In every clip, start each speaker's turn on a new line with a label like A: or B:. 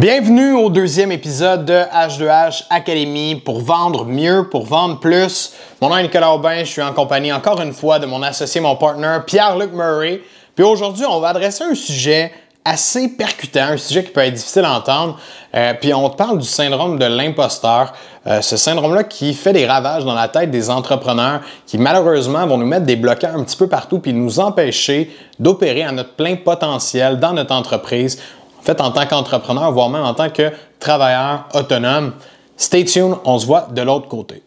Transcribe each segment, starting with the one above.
A: Bienvenue au deuxième épisode de H2H Academy pour vendre mieux, pour vendre plus. Mon nom est Nicolas Aubin, je suis en compagnie encore une fois de mon associé, mon partner Pierre-Luc Murray. Puis aujourd'hui, on va adresser un sujet assez percutant, un sujet qui peut être difficile à entendre. Euh, puis on te parle du syndrome de l'imposteur, euh, ce syndrome-là qui fait des ravages dans la tête des entrepreneurs, qui malheureusement vont nous mettre des blocages un petit peu partout puis nous empêcher d'opérer à notre plein potentiel dans notre entreprise en fait, en tant qu'entrepreneur, voire même en tant que travailleur autonome. Stay tuned, on se voit de l'autre côté.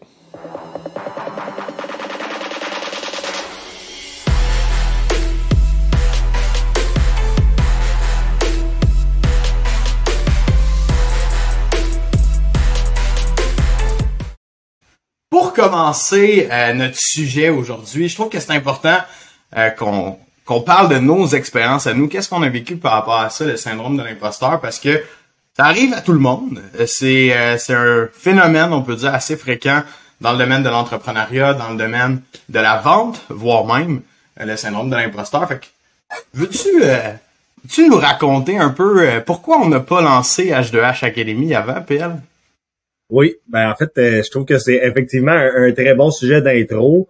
A: Pour commencer euh, notre sujet aujourd'hui, je trouve que c'est important euh, qu'on qu'on parle de nos expériences à nous, qu'est-ce qu'on a vécu par rapport à ça, le syndrome de l'imposteur, parce que ça arrive à tout le monde. C'est euh, c'est un phénomène, on peut dire, assez fréquent dans le domaine de l'entrepreneuriat, dans le domaine de la vente, voire même euh, le syndrome de l'imposteur. Fait que, veux-tu euh, nous raconter un peu pourquoi on n'a pas lancé H2H Academy avant, PL?
B: Oui, ben en fait, je trouve que c'est effectivement un, très bon sujet d'intro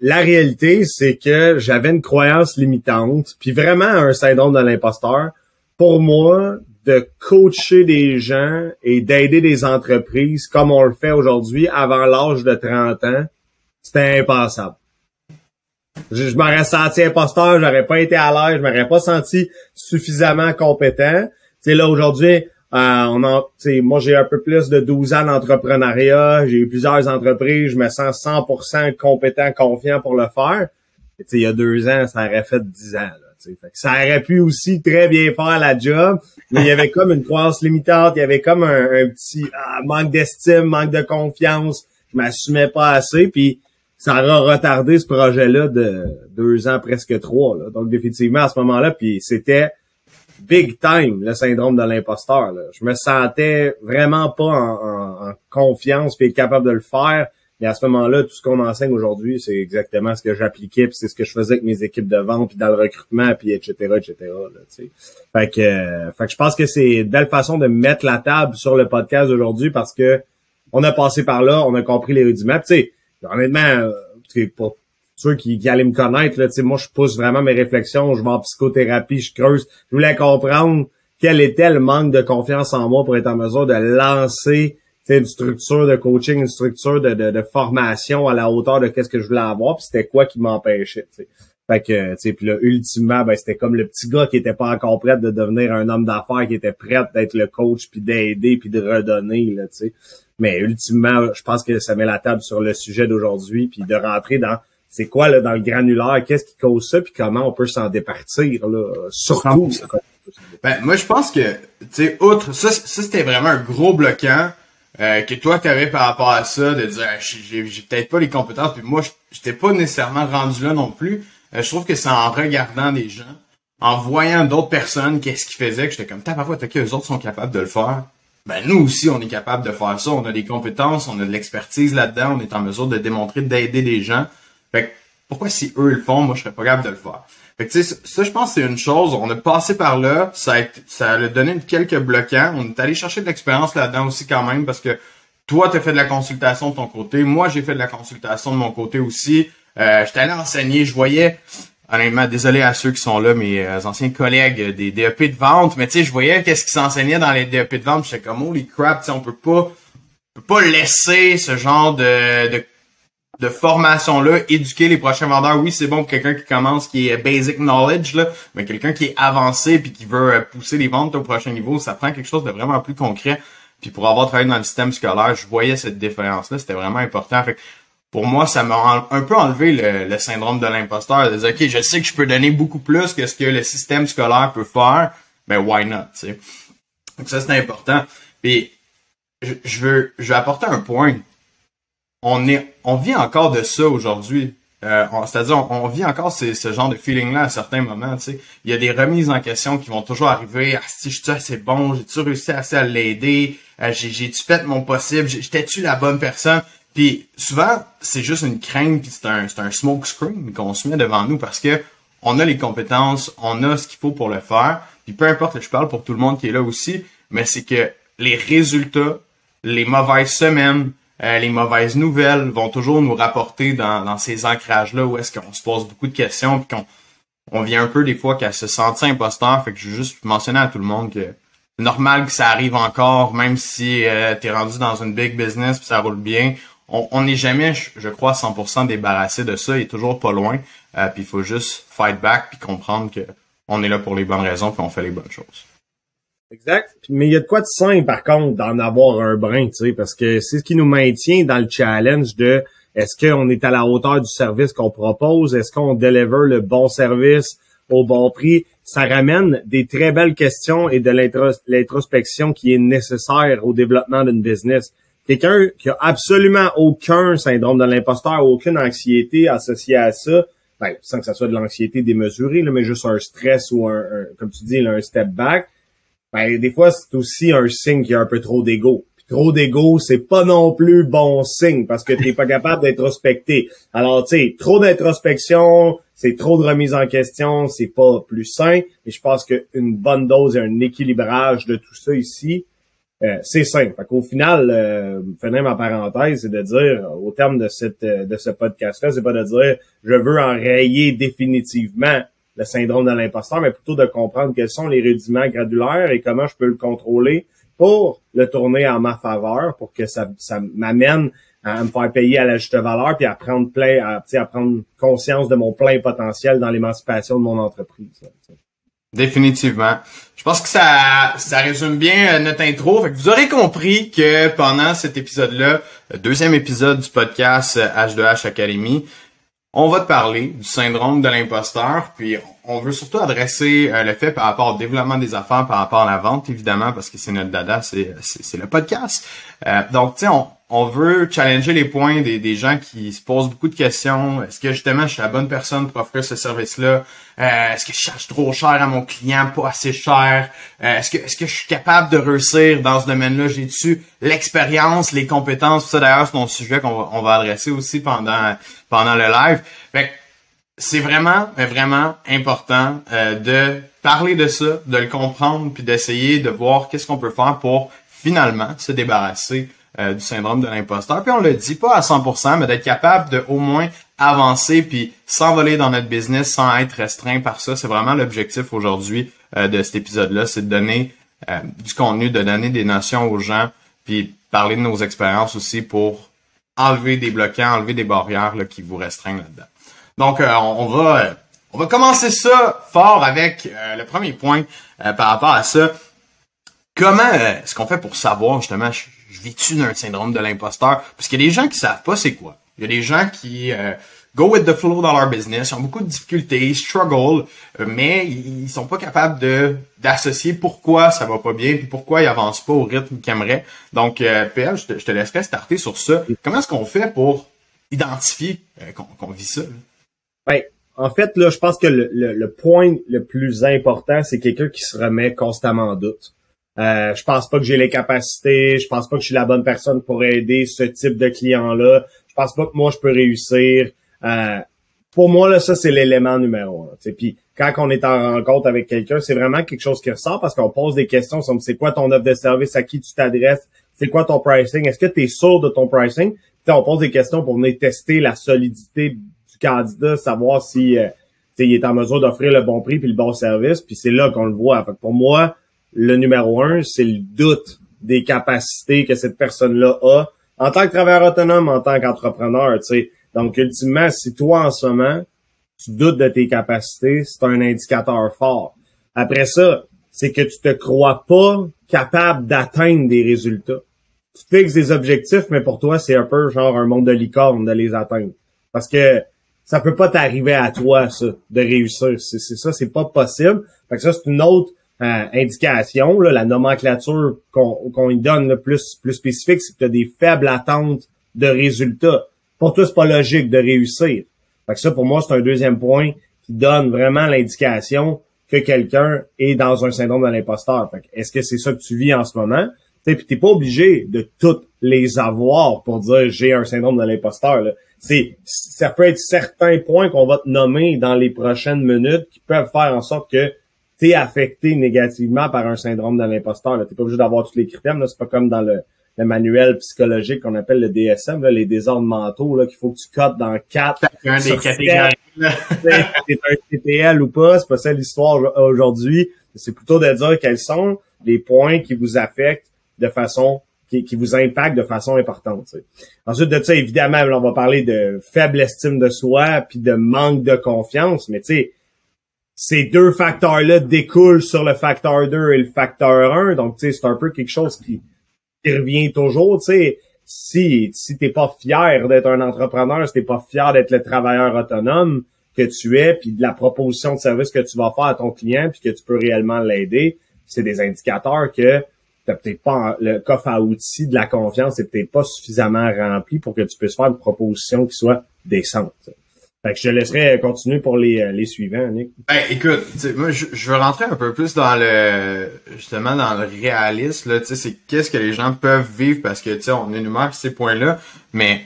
B: la réalité, c'est que j'avais une croyance limitante, puis vraiment un syndrome de l'imposteur. Pour moi, de coacher des gens et d'aider des entreprises comme on le fait aujourd'hui avant l'âge de 30 ans, c'était impensable. Je, je m'aurais senti imposteur, j'aurais pas été à l'aise, je m'aurais pas senti suffisamment compétent. C'est là aujourd'hui, euh, on a, moi, j'ai un peu plus de 12 ans d'entrepreneuriat. J'ai eu plusieurs entreprises. Je me sens 100% compétent, confiant pour le faire. il y a deux ans, ça aurait fait 10 ans. Là, ça aurait pu aussi très bien faire la job, mais il y avait comme une croissance limitante. Il y avait comme un, petit ah, manque d'estime, manque de confiance. Je m'assumais pas assez. Puis ça aura retardé ce projet-là de deux ans, presque trois. Donc, définitivement, à ce moment-là, puis c'était big time le syndrome de l'imposteur. Je me sentais vraiment pas en, confiance puis capable de le faire. Mais à ce moment-là, tout ce qu'on enseigne aujourd'hui, c'est exactement ce que j'appliquais, puis c'est ce que je faisais avec mes équipes de vente, puis dans le recrutement, puis etc., etc. Là, fait que, euh, je pense que c'est une belle façon de mettre la table sur le podcast aujourd'hui parce que on a passé par là, on a compris les rudiments. Tu sais, honnêtement, euh, ceux qui, qui allaient me connaître, là, moi, je pousse vraiment mes réflexions, je vais en psychothérapie, je creuse. Je voulais comprendre quel était le manque de confiance en moi pour être en mesure de lancer une structure de coaching, une structure de, de, formation à la hauteur de qu'est-ce que je voulais avoir, puis c'était quoi qui m'empêchait. Fait que, tu sais, puis là, ultimement, ben, c'était comme le petit gars qui était pas encore prêt de devenir un homme d'affaires, qui était prêt d'être le coach, puis d'aider, puis de redonner, là, tu sais. Mais ultimement, je pense que ça met la table sur le sujet d'aujourd'hui, puis de rentrer dans c'est quoi là, dans le granulaire, qu'est-ce qui cause ça, puis comment on peut s'en départir, là, surtout.
A: Ben, moi, je pense que, tu sais, outre, ça, ça c'était vraiment un gros bloquant euh, que toi, tu avais par rapport à ça, de dire, j'ai, j'ai peut-être pas les compétences, puis moi, j'étais pas nécessairement rendu là non plus. Euh, je trouve que c'est en regardant des gens, en voyant d'autres personnes, qu'est-ce qu'ils faisaient, que j'étais comme, parfois, ok, eux autres sont capables de le faire. Ben, nous aussi, on est capable de faire ça. On a des compétences, on a de l'expertise là-dedans, on est en mesure de démontrer, d'aider des gens. Fait pourquoi si eux le font, moi je serais pas capable de le faire. Fait que tu sais, ça je pense c'est une chose, on a passé par là, ça a, donné quelques bloquants, on est allé chercher de l'expérience là-dedans aussi quand même parce que toi tu as fait de la consultation de ton côté, moi j'ai fait de la consultation de mon côté aussi. Euh, j'étais allé enseigner, je voyais honnêtement désolé à ceux qui sont là mes euh, anciens collègues des DEP de vente, mais tu sais je voyais qu'est-ce qui s'enseignait dans les DEP de vente, j'étais comme holy crap, tu sais on peut pas peut pas laisser ce genre de, de de formation-là, éduquer les prochains vendeurs. Oui, c'est bon pour quelqu'un qui commence, qui est basic knowledge, là, mais quelqu'un qui est avancé puis qui veut euh, pousser les ventes au prochain niveau, ça prend quelque chose de vraiment plus concret. Puis pour avoir travaillé dans le système scolaire, je voyais cette différence-là, c'était vraiment important. Fait pour moi, ça m'a un peu enlevé le, syndrome de l'imposteur, de dire, OK, je sais que je peux donner beaucoup plus que ce que le système scolaire peut faire, mais why not. Donc ça, c'est important. Puis, je, je veux, je veux apporter un point on est, vit encore de ça aujourd'hui. Euh, C'est-à-dire, on, vit encore ce, genre de feeling-là à certains moments. Tu. Il y a des remises en question qui vont toujours arriver. Ah, si je suis assez bon, j'ai-tu réussi assez à l'aider? Euh, j'ai-tu fait mon possible? J'étais-tu la bonne personne? Puis souvent, c'est juste une crainte, puis c'est un, un smoke screen qu'on se met devant nous parce que on a les compétences, on a ce qu'il faut pour le faire. Puis peu importe, je parle pour tout le monde qui est là aussi, mais c'est que les résultats, les mauvaises semaines, euh, les mauvaises nouvelles vont toujours nous rapporter dans, dans ces ancrages-là où est-ce qu'on se pose beaucoup de questions puis qu'on on vient un peu des fois qu'à se sentir imposteur. Fait que je veux juste mentionner à tout le monde que c'est normal que ça arrive encore, même si euh, tu es rendu dans une big business puis ça roule bien. On n'est jamais, je, crois, 100% débarrassé de ça. Il est toujours pas loin. Euh, puis il faut juste fight back puis comprendre que on est là pour les bonnes raisons puis on fait les bonnes choses.
B: Exact. Mais il y a de quoi de sain, par contre, d'en avoir un brin, tu sais, parce que c'est ce qui nous maintient dans le challenge de est-ce qu'on est à la hauteur du service qu'on propose? Est-ce qu'on deliver le bon service au bon prix? Ça ramène des très belles questions et de l'introspection qui est nécessaire au développement d'une business. Quelqu'un qui a absolument aucun syndrome de l'imposteur, aucune anxiété associée à ça, ben, sans que ça soit de l'anxiété démesurée, là, mais juste un stress ou un, comme tu dis, un step back, ben, des fois, c'est aussi un signe qu'il y a un peu trop d'ego. trop d'ego, c'est pas non plus bon signe parce que t'es pas capable d'introspecter. Alors, tu sais, trop d'introspection, c'est trop de remise en question, c'est pas plus sain. Et je pense qu'une bonne dose et un équilibrage de tout ça ici, euh, c'est sain. Fait qu'au final, euh, finir ma parenthèse, c'est de dire, au terme de cette de ce podcast-là, c'est pas de dire je veux enrayer définitivement le syndrome de l'imposteur, mais plutôt de comprendre quels sont les rudiments gradulaires et comment je peux le contrôler pour le tourner en ma faveur, pour que ça, m'amène à me faire payer à la juste valeur, puis à prendre plein, à, à prendre conscience de mon plein potentiel dans l'émancipation de mon entreprise.
A: Définitivement. Je pense que ça, ça résume bien euh, notre intro. Fait que vous aurez compris que pendant cet épisode-là, deuxième épisode du podcast H2H euh, Academy, on va te parler du syndrome de l'imposteur, puis on veut surtout adresser euh, le fait par rapport au développement des affaires, par rapport à la vente, évidemment, parce que c'est notre dada, c'est, le podcast. Euh, donc, tu sais, on, on veut challenger les points des, gens qui se posent beaucoup de questions. Est-ce que justement je suis la bonne personne pour offrir ce service-là? Euh, est-ce que je cherche trop cher à mon client, pas assez cher? Euh, est-ce que je suis capable de réussir dans ce domaine-là? J'ai dessus l'expérience, les compétences, ça d'ailleurs c'est mon sujet qu'on va, on adresser aussi pendant pendant le live. Fait c'est vraiment, vraiment important euh, de parler de ça, de le comprendre, puis d'essayer de voir qu'est-ce qu'on peut faire pour finalement se débarrasser euh, du syndrome de l'imposteur. Puis on le dit pas à 100%, mais d'être capable de au moins avancer puis s'envoler dans notre business sans être restreint par ça. C'est vraiment l'objectif aujourd'hui euh, de cet épisode-là, c'est de donner euh, du contenu, de donner des notions aux gens, puis parler de nos expériences aussi pour enlever des bloquants, enlever des barrières là, qui vous restreignent là-dedans. Donc on, va on va commencer ça fort avec le premier point par rapport à ça. Comment est-ce qu'on fait pour savoir justement vis-tu d'un syndrome de l'imposteur? Parce qu'il y a des gens qui savent pas c'est quoi. Il y a des gens qui euh, go with the flow dans leur business, ont beaucoup de difficultés, struggle, euh, mais ils sont pas capables de d'associer pourquoi ça va pas bien puis pourquoi ils avancent pas au rythme qu'ils aimeraient. Donc, euh, je te, je te laisserai starter sur ça. Comment est-ce qu'on fait pour identifier euh, qu'on vit ça?
B: Ben, en fait, là, je pense que le point le plus important, c'est quelqu'un qui se remet constamment en doute. Euh, je pense pas que j'ai les capacités. Je pense pas que je suis la bonne personne pour aider ce type de client-là. Je pense pas que moi je peux réussir. Euh, pour moi là, ça c'est l'élément numéro un. Puis quand on est en rencontre avec quelqu'un, c'est vraiment quelque chose qui ressort parce qu'on pose des questions c'est quoi ton offre de service, à qui tu t'adresses, c'est quoi ton pricing, est-ce que tu es sûr de ton pricing? Puis on pose des questions pour venir tester la solidité du candidat, savoir si euh, il est en mesure d'offrir le bon prix puis le bon service. Puis c'est là qu'on le voit. Fait pour moi le numéro un, c'est le doute des capacités que cette personne-là a en tant que travailleur autonome, en tant qu'entrepreneur. Donc, ultimement, si toi, en ce moment, tu doutes de tes capacités, c'est un indicateur fort. Après ça, c'est que tu te crois pas capable d'atteindre des résultats. Tu fixes des objectifs, mais pour toi, c'est un peu genre un monde de licorne de les atteindre. Parce que ça peut pas t'arriver à toi, ça, de réussir. C'est ça, c'est pas possible. Fait que ça, c'est une autre euh, indication, là, la nomenclature qu'on qu'on y donne le plus, plus spécifique, c'est que tu as des faibles attentes de résultats. Pour toi, c'est pas logique de réussir. Fait que ça, pour moi, c'est un deuxième point qui donne vraiment l'indication que quelqu'un est dans un syndrome de l'imposteur. Est-ce que c'est ça que tu vis en ce moment? Puis t'es pas obligé de toutes les avoir pour dire j'ai un syndrome de l'imposteur. C'est ça peut être certains points qu'on va te nommer dans les prochaines minutes qui peuvent faire en sorte que t'es affecté négativement par un syndrome de l'imposteur. T'es pas obligé d'avoir tous les critères. C'est pas comme dans le, manuel psychologique qu'on appelle le DSM, là, les désordres mentaux, là, qu'il faut que tu cotes dans quatre.
A: Un des catégories.
B: T'es un TPL ou pas, c'est pas ça l'histoire aujourd'hui. C'est plutôt de dire quels sont les points qui vous affectent de façon qui, qui vous impactent de façon importante. Ensuite de ça, évidemment, on va parler de faible estime de soi puis de manque de confiance, mais tu sais, ces deux facteurs-là découlent sur le facteur 2 et le facteur 1. Donc, tu sais, c'est un peu quelque chose qui, qui revient toujours. Tu sais, si, si t'es pas fier d'être un entrepreneur, si t'es pas fier d'être le travailleur autonome que tu es, puis de la proposition de service que tu vas faire à ton client, puis que tu peux réellement l'aider, c'est des indicateurs que t'as peut-être pas le coffre à outils de la confiance est peut-être pas suffisamment rempli pour que tu puisses faire une proposition qui soit décente. Fait que je te laisserai continuer pour les, euh, les suivants, Nick.
A: Ben, écoute, moi, je, veux rentrer un peu plus dans le, justement, dans le réalisme, là, tu sais, c'est qu'est-ce que les gens peuvent vivre parce que, tu sais, on énumère ces points-là, mais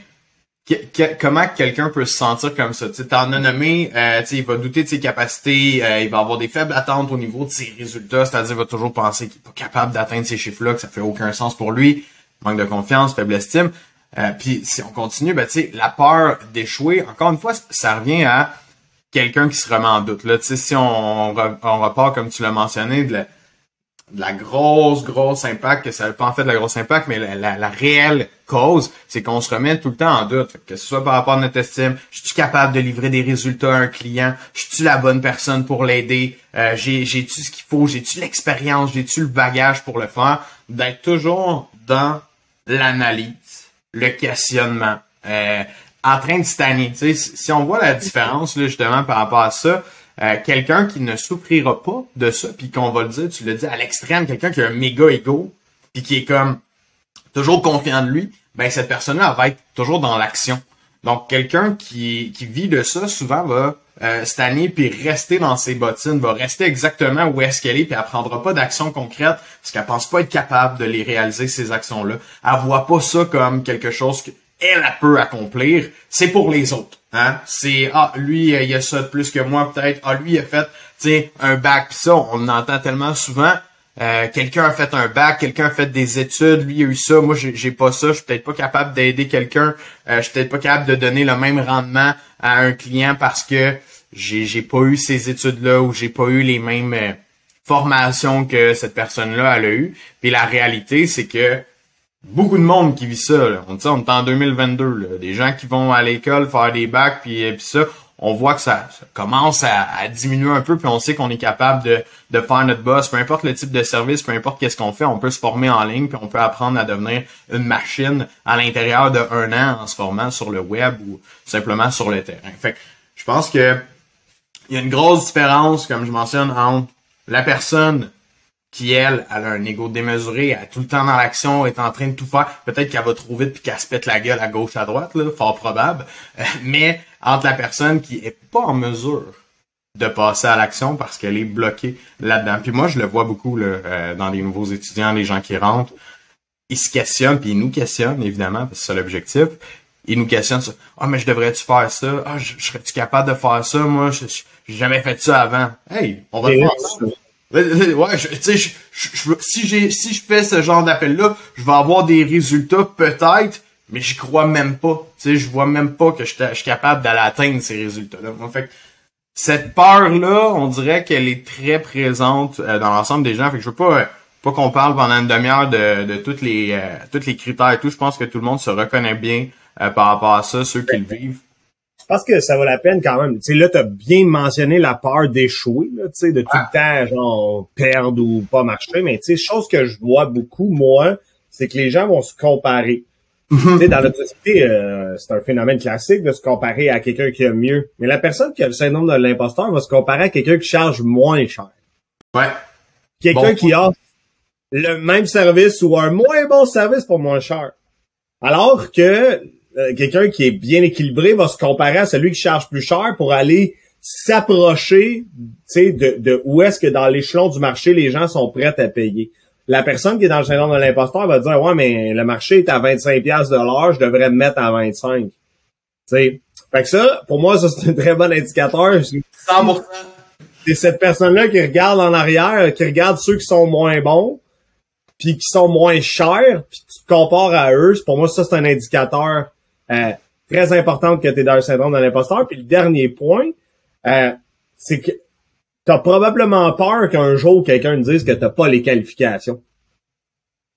A: comment quelqu'un peut se sentir comme ça? Tu en as nommé, euh, il va douter de ses capacités, euh, il va avoir des faibles attentes au niveau de ses résultats, c'est-à-dire il va toujours penser qu'il n'est pas capable d'atteindre ces chiffres-là, que ça fait aucun sens pour lui, manque de confiance, faible estime. Euh, puis si on continue, ben, la peur d'échouer, encore une fois, ça revient à quelqu'un qui se remet en doute. Là, si on, on repart, comme tu l'as mentionné, de la, grosse, grosse impact, que ça n'a pas en fait de la grosse impact, mais la, la, réelle cause, c'est qu'on se remet tout le temps en doute. Que ce soit par rapport à notre estime, je suis capable de livrer des résultats à un client, je suis la bonne personne pour l'aider, euh, j'ai-tu ce qu'il faut, j'ai-tu l'expérience, j'ai-tu le bagage pour le faire, d'être toujours dans l'analyse le questionnement. Euh, en train de stanner. Si on voit la différence là, justement par rapport à ça, euh, quelqu'un qui ne souffrira pas de ça, puis qu'on va le dire, tu le dis à l'extrême, quelqu'un qui a un méga ego, puis qui est comme toujours confiant de lui, ben cette personne-là va être toujours dans l'action. Donc quelqu'un qui, qui vit de ça souvent va euh, année puis rester dans ses bottines, va rester exactement où est-ce qu'elle est, puis elle prendra pas d'action concrète parce qu'elle pense pas être capable de les réaliser ces actions-là. Elle voit pas ça comme quelque chose qu'elle peut accomplir. C'est pour les autres. Hein? C'est ah lui il a ça de plus que moi peut-être. Ah lui il a fait tu un bac pis ça on entend tellement souvent. Euh, quelqu'un a fait un bac, quelqu'un a fait des études, lui a eu ça, moi j'ai pas ça, je suis peut-être pas capable d'aider quelqu'un, euh, je suis peut-être pas capable de donner le même rendement à un client parce que j'ai j'ai pas eu ces études-là ou j'ai pas eu les mêmes euh, formations que cette personne-là a eu. Puis la réalité, c'est que beaucoup de monde qui vit ça. Là. On, on est en 2022. Là. Des gens qui vont à l'école faire des bacs, puis, euh, puis ça, on voit que ça, commence à, diminuer un peu, puis on sait qu'on est capable de, faire notre boss, peu importe le type de service, peu importe qu'est-ce qu'on fait, on peut se former en ligne, puis on peut apprendre à devenir une machine à l'intérieur de un an en se formant sur le web ou simplement sur le terrain. Fait je pense que il y a une grosse différence, comme je mentionne, entre la personne qui, elle, elle a un ego démesuré, elle est tout le temps dans l'action, est en train de tout faire. Peut-être qu'elle va trop vite puis qu'elle se pète la gueule à gauche, à droite, là, fort probable. Euh, mais entre la personne qui est pas en mesure de passer à l'action parce qu'elle est bloquée là-dedans. Puis moi, je le vois beaucoup là, euh, dans les nouveaux étudiants, les gens qui rentrent. Ils se questionnent, puis ils nous questionnent, évidemment, parce que c'est l'objectif ils nous questionnent sur Ah, mais je devrais-tu faire ça? Ah, je, serais-tu capable de faire ça? Moi, je, j'ai jamais fait ça avant. Hey, on va faire ça. Ouais, tu sais, si j'ai, si je fais ce genre d'appel-là, je vais avoir des résultats peut-être, mais j'y crois même pas. Tu sais, je vois même pas que je, suis capable d'aller atteindre ces résultats-là. En fait, cette peur-là, on dirait qu'elle est très présente euh, dans l'ensemble des gens. Fait que je veux pas, pas qu'on parle pendant une demi-heure de, de toutes les, euh, toutes les critères et tout. Je pense que tout le monde se reconnaît bien euh, par rapport à ça, ceux qui le vivent.
B: Pense que ça vaut la peine quand même. Tu sais, là, t'as bien mentionné la peur d'échouer, tu sais, de tout le temps, genre, perdre ou pas marcher. Mais tu sais, chose que je vois beaucoup, moi, c'est que les gens vont se comparer. Mhm. tu sais, dans notre société, euh, c'est un phénomène classique de se comparer à quelqu'un qui a mieux. Mais la personne qui a le syndrome de l'imposteur va se comparer à quelqu'un qui charge moins cher.
A: Ouais.
B: Quelqu'un qui a le même service ou un moins bon service pour moins cher. Alors que euh, quelqu'un qui est bien équilibré va se comparer à celui qui charge plus cher pour aller s'approcher de, de où est-ce que dans l'échelon du marché, les gens sont prêts à payer. La personne qui est dans le syndrome de l'imposteur va dire Ouais, mais le marché est à 25$ de l'heure, je devrais me mettre à 25. sais Fait que ça, pour moi, ça c'est un très bon indicateur. 100%. c'est cette personne-là qui regarde en arrière, qui regarde ceux qui sont moins bons, puis qui sont moins chers, puis tu te compares à eux. Pour moi, ça, c'est un indicateur euh, très important que tu es dans le syndrome de l'imposteur. Puis le dernier point, euh, c'est que tu as probablement peur qu'un jour, quelqu'un dise que tu pas les qualifications.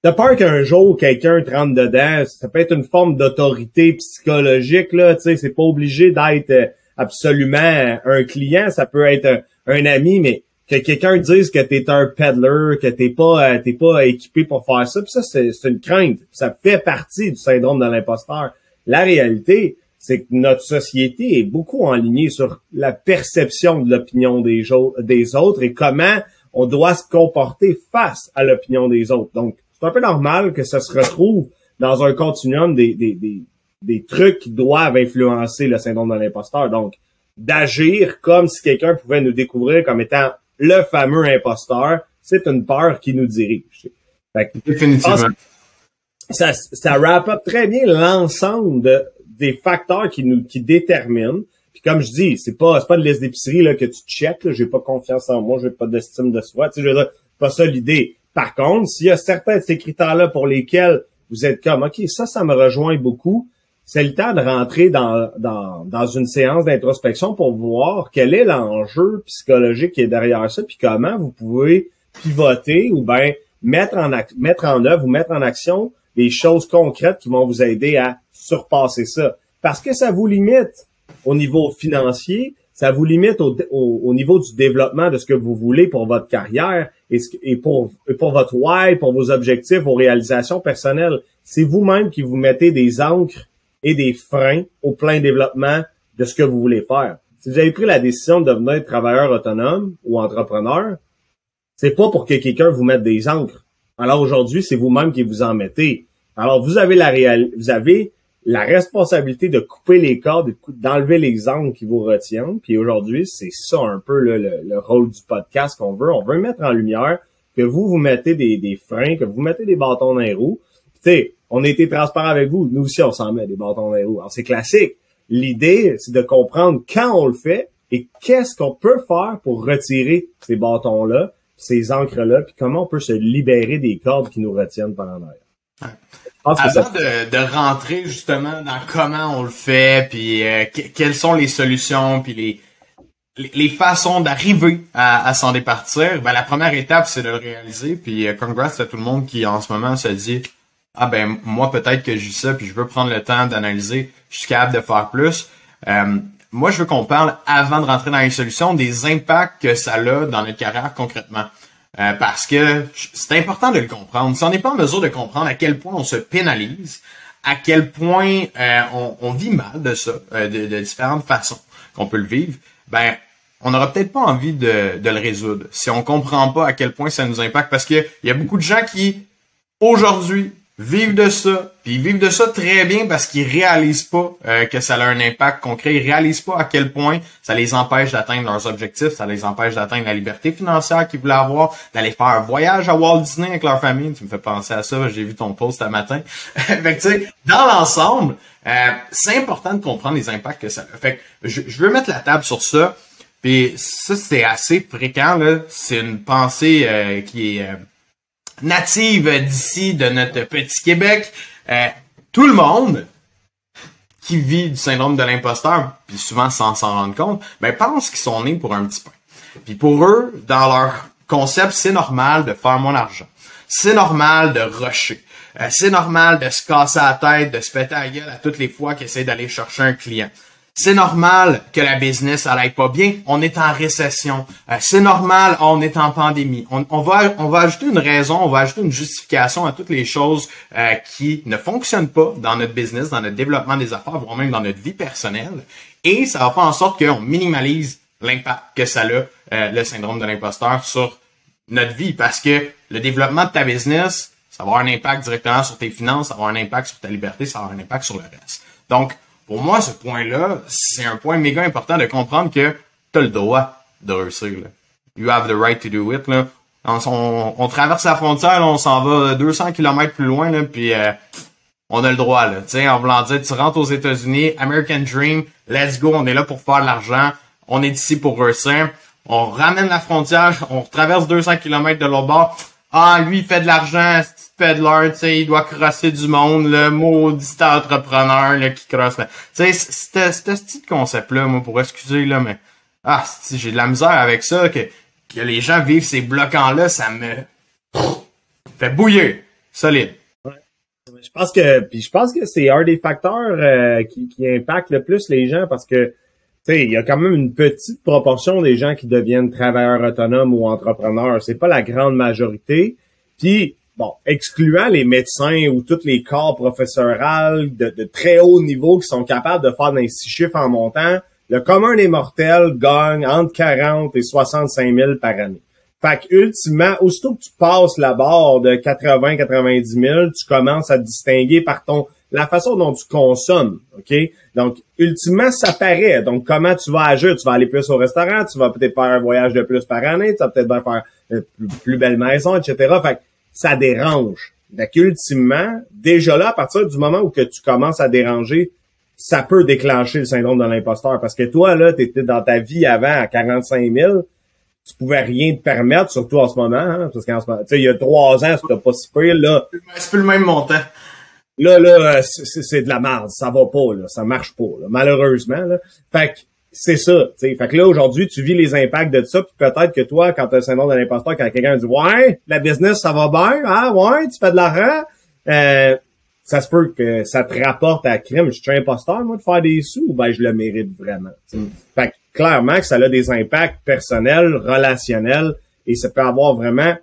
B: T'as peur qu'un jour quelqu'un te rentre dedans, ça peut être une forme d'autorité psychologique là, tu sais, c'est pas obligé d'être euh, absolument un client, ça peut être un, ami, mais que quelqu'un dise que t'es un peddler, que t'es pas euh, t'es pas équipé pour faire ça, puis ça c'est une crainte, ça fait partie du syndrome de l'imposteur. La réalité, c'est que notre société est beaucoup enlignée sur la perception de l'opinion des, des autres et comment on doit se comporter face à l'opinion des autres. Donc c'est un peu normal que ça se retrouve dans un continuum des, des, des, des trucs qui doivent influencer le syndrome de l'imposteur. Donc, d'agir comme si quelqu'un pouvait nous découvrir comme étant le fameux imposteur, c'est une peur qui nous dirige.
A: Définitivement.
B: Ça, ça wrap up très bien l'ensemble des facteurs qui nous qui déterminent. Puis comme je dis, c'est pas c'est pas de liste d'épicerie là que tu checkes. J'ai pas confiance en moi, j'ai pas d'estime de soi. Tu sais, je veux dire, pas ça l'idée. Par contre, s'il y a certains de ces critères-là pour lesquels vous êtes comme, OK, ça, ça me rejoint beaucoup, c'est le temps de rentrer dans, dans, dans une séance d'introspection pour voir quel est l'enjeu psychologique qui est derrière ça, puis comment vous pouvez pivoter ou bien mettre en, mettre en œuvre ou mettre en action des choses concrètes qui vont vous aider à surpasser ça. Parce que ça vous limite au niveau financier, ça vous limite au, au, niveau du développement de ce que vous voulez pour votre carrière et, et pour, pour votre why, pour vos objectifs, vos réalisations personnelles. C'est vous-même qui vous mettez des encres et des freins au plein développement de ce que vous voulez faire. Si vous avez pris la décision de devenir travailleur autonome ou entrepreneur, c'est pas pour que quelqu'un vous mette des encres. Alors aujourd'hui, c'est vous-même qui vous en mettez. Alors vous avez la réal, vous avez la responsabilité de couper les cordes, d'enlever les angles qui vous retiennent. Puis aujourd'hui, c'est ça un peu le, rôle du podcast qu'on veut. On veut mettre en lumière que vous vous mettez des, freins, que vous mettez des bâtons dans les roues. Tu sais, on a été transparent avec vous. Nous aussi, on s'en met des bâtons dans les roues. Alors c'est classique. L'idée, c'est de comprendre quand on le fait et qu'est-ce qu'on peut faire pour retirer ces bâtons-là, ces encres-là, puis comment on peut se libérer des cordes qui nous retiennent pendant l'air.
A: Avant de, de, rentrer justement dans comment on le fait, puis euh, quelles sont les solutions, puis les, les, façons d'arriver à, à s'en départir, ben, la première étape, c'est de le réaliser. Puis euh, congrats à tout le monde qui en ce moment se dit Ah ben moi peut-être que j'ai ça, puis je veux prendre le temps d'analyser, je suis capable de faire plus. Euh, moi, je veux qu'on parle, avant de rentrer dans les solutions, des impacts que ça a dans notre carrière concrètement. Euh, parce que c'est important de le comprendre. Si on n'est pas en mesure de comprendre à quel point on se pénalise, à quel point euh, on, vit mal de ça, euh, de, différentes façons qu'on peut le vivre, ben on n'aura peut-être pas envie de, de, le résoudre si on comprend pas à quel point ça nous impacte. Parce qu'il y a beaucoup de gens qui, aujourd'hui, vivent de ça, puis ils vivent de ça très bien parce qu'ils réalisent pas euh, que ça a un impact concret, ils réalisent pas à quel point ça les empêche d'atteindre leurs objectifs, ça les empêche d'atteindre la liberté financière qu'ils voulaient avoir, d'aller faire un voyage à Walt Disney avec leur famille, tu me fais penser à ça, j'ai vu ton post ce matin. fait tu sais, dans l'ensemble, euh, c'est important de comprendre les impacts que ça a. Fait que je, je veux mettre la table sur ça, puis ça c'est assez fréquent là, c'est une pensée euh, qui est native d'ici, de notre petit Québec, euh, tout le monde qui vit du syndrome de l'imposteur, puis souvent sans s'en rendre compte, ben pense qu'ils sont nés pour un petit pain. Puis pour eux, dans leur concept, c'est normal de faire mon argent. C'est normal de rusher. Euh, c'est normal de se casser la tête, de se péter la gueule à toutes les fois qu'ils essaient d'aller chercher un client. C'est normal que la business n'aille pas bien. On est en récession. Euh, c'est normal, on est en pandémie. On, va, on va ajouter une raison, on va ajouter une justification à toutes les choses euh, qui ne fonctionnent pas dans notre business, dans notre développement des affaires, voire même dans notre vie personnelle. Et ça va faire en sorte qu'on minimalise l'impact que ça a, euh, le syndrome de l'imposteur, sur notre vie. Parce que le développement de ta business, ça va avoir un impact directement sur tes finances, ça va avoir un impact sur ta liberté, ça va avoir un impact sur le reste. Donc, pour moi, ce point-là, c'est un point méga important de comprendre que tu as le droit de réussir. Là. You have the right to do it. Là. On, traverse la frontière, on s'en va 200 km plus loin, là, puis euh, on a le droit. Là. sais, en voulant dire, tu rentres aux États-Unis, American Dream, let's go, on est là pour faire de l'argent, on est ici pour réussir. on ramène la frontière, on traverse 200 km de l'autre bord. Ah, lui, il fait de l'argent, c'est peddler, tu sais, il doit crosser du monde, le maudit entrepreneur, là, qui crosse. Tu sais, c'était ce de concept-là, moi, pour excuser, là, mais, ah, j'ai de la misère avec ça, que, que les gens vivent ces bloquants-là, ça me fait bouillir. Solide.
B: Je pense que, puis je pense que c'est un des facteurs euh, qui, qui impacte le plus les gens parce que il y a quand même une petite proportion des gens qui deviennent travailleurs autonomes ou entrepreneurs. C'est pas la grande majorité. Puis, bon, excluant les médecins ou tous les corps professoraux de, de, très haut niveau qui sont capables de faire des six chiffres en montant, le commun des mortels gagne entre 40 et 65 000 par année. Fait que, ultimement, aussitôt que tu passes la barre de 80-90 000, tu commences à te distinguer par ton la façon dont tu consommes, OK? Donc, ultimement, ça paraît. Donc, comment tu vas agir? Tu vas aller plus au restaurant, tu vas peut-être faire un voyage de plus par année, tu vas peut-être faire une plus, belle maison, etc. Fait que ça dérange. Donc, ultimement, déjà là, à partir du moment où que tu commences à déranger, ça peut déclencher le syndrome de l'imposteur. Parce que toi, là, tu étais dans ta vie avant à 45 000, tu pouvais rien te permettre, surtout en ce moment, hein, parce qu'en ce moment, tu sais, il y a trois ans, c'était pas si pire, là.
A: C'est plus le même montant.
B: Là, là, c'est de la merde, ça va pas, là, ça marche pas, là, malheureusement. Là. Fait que c'est ça, tu Fait que là, aujourd'hui, tu vis les impacts de ça, puis peut-être que toi, quand tu as le syndrome de l'imposteur, quand quelqu'un dit Ouais, la business, ça va bien, ah ouais, tu fais de l'argent, euh, ça se peut que ça te rapporte à crime. Je suis imposteur, moi, de faire des sous, ben je le mérite vraiment. Fait que clairement que ça a des impacts personnels, relationnels, et ça peut avoir vraiment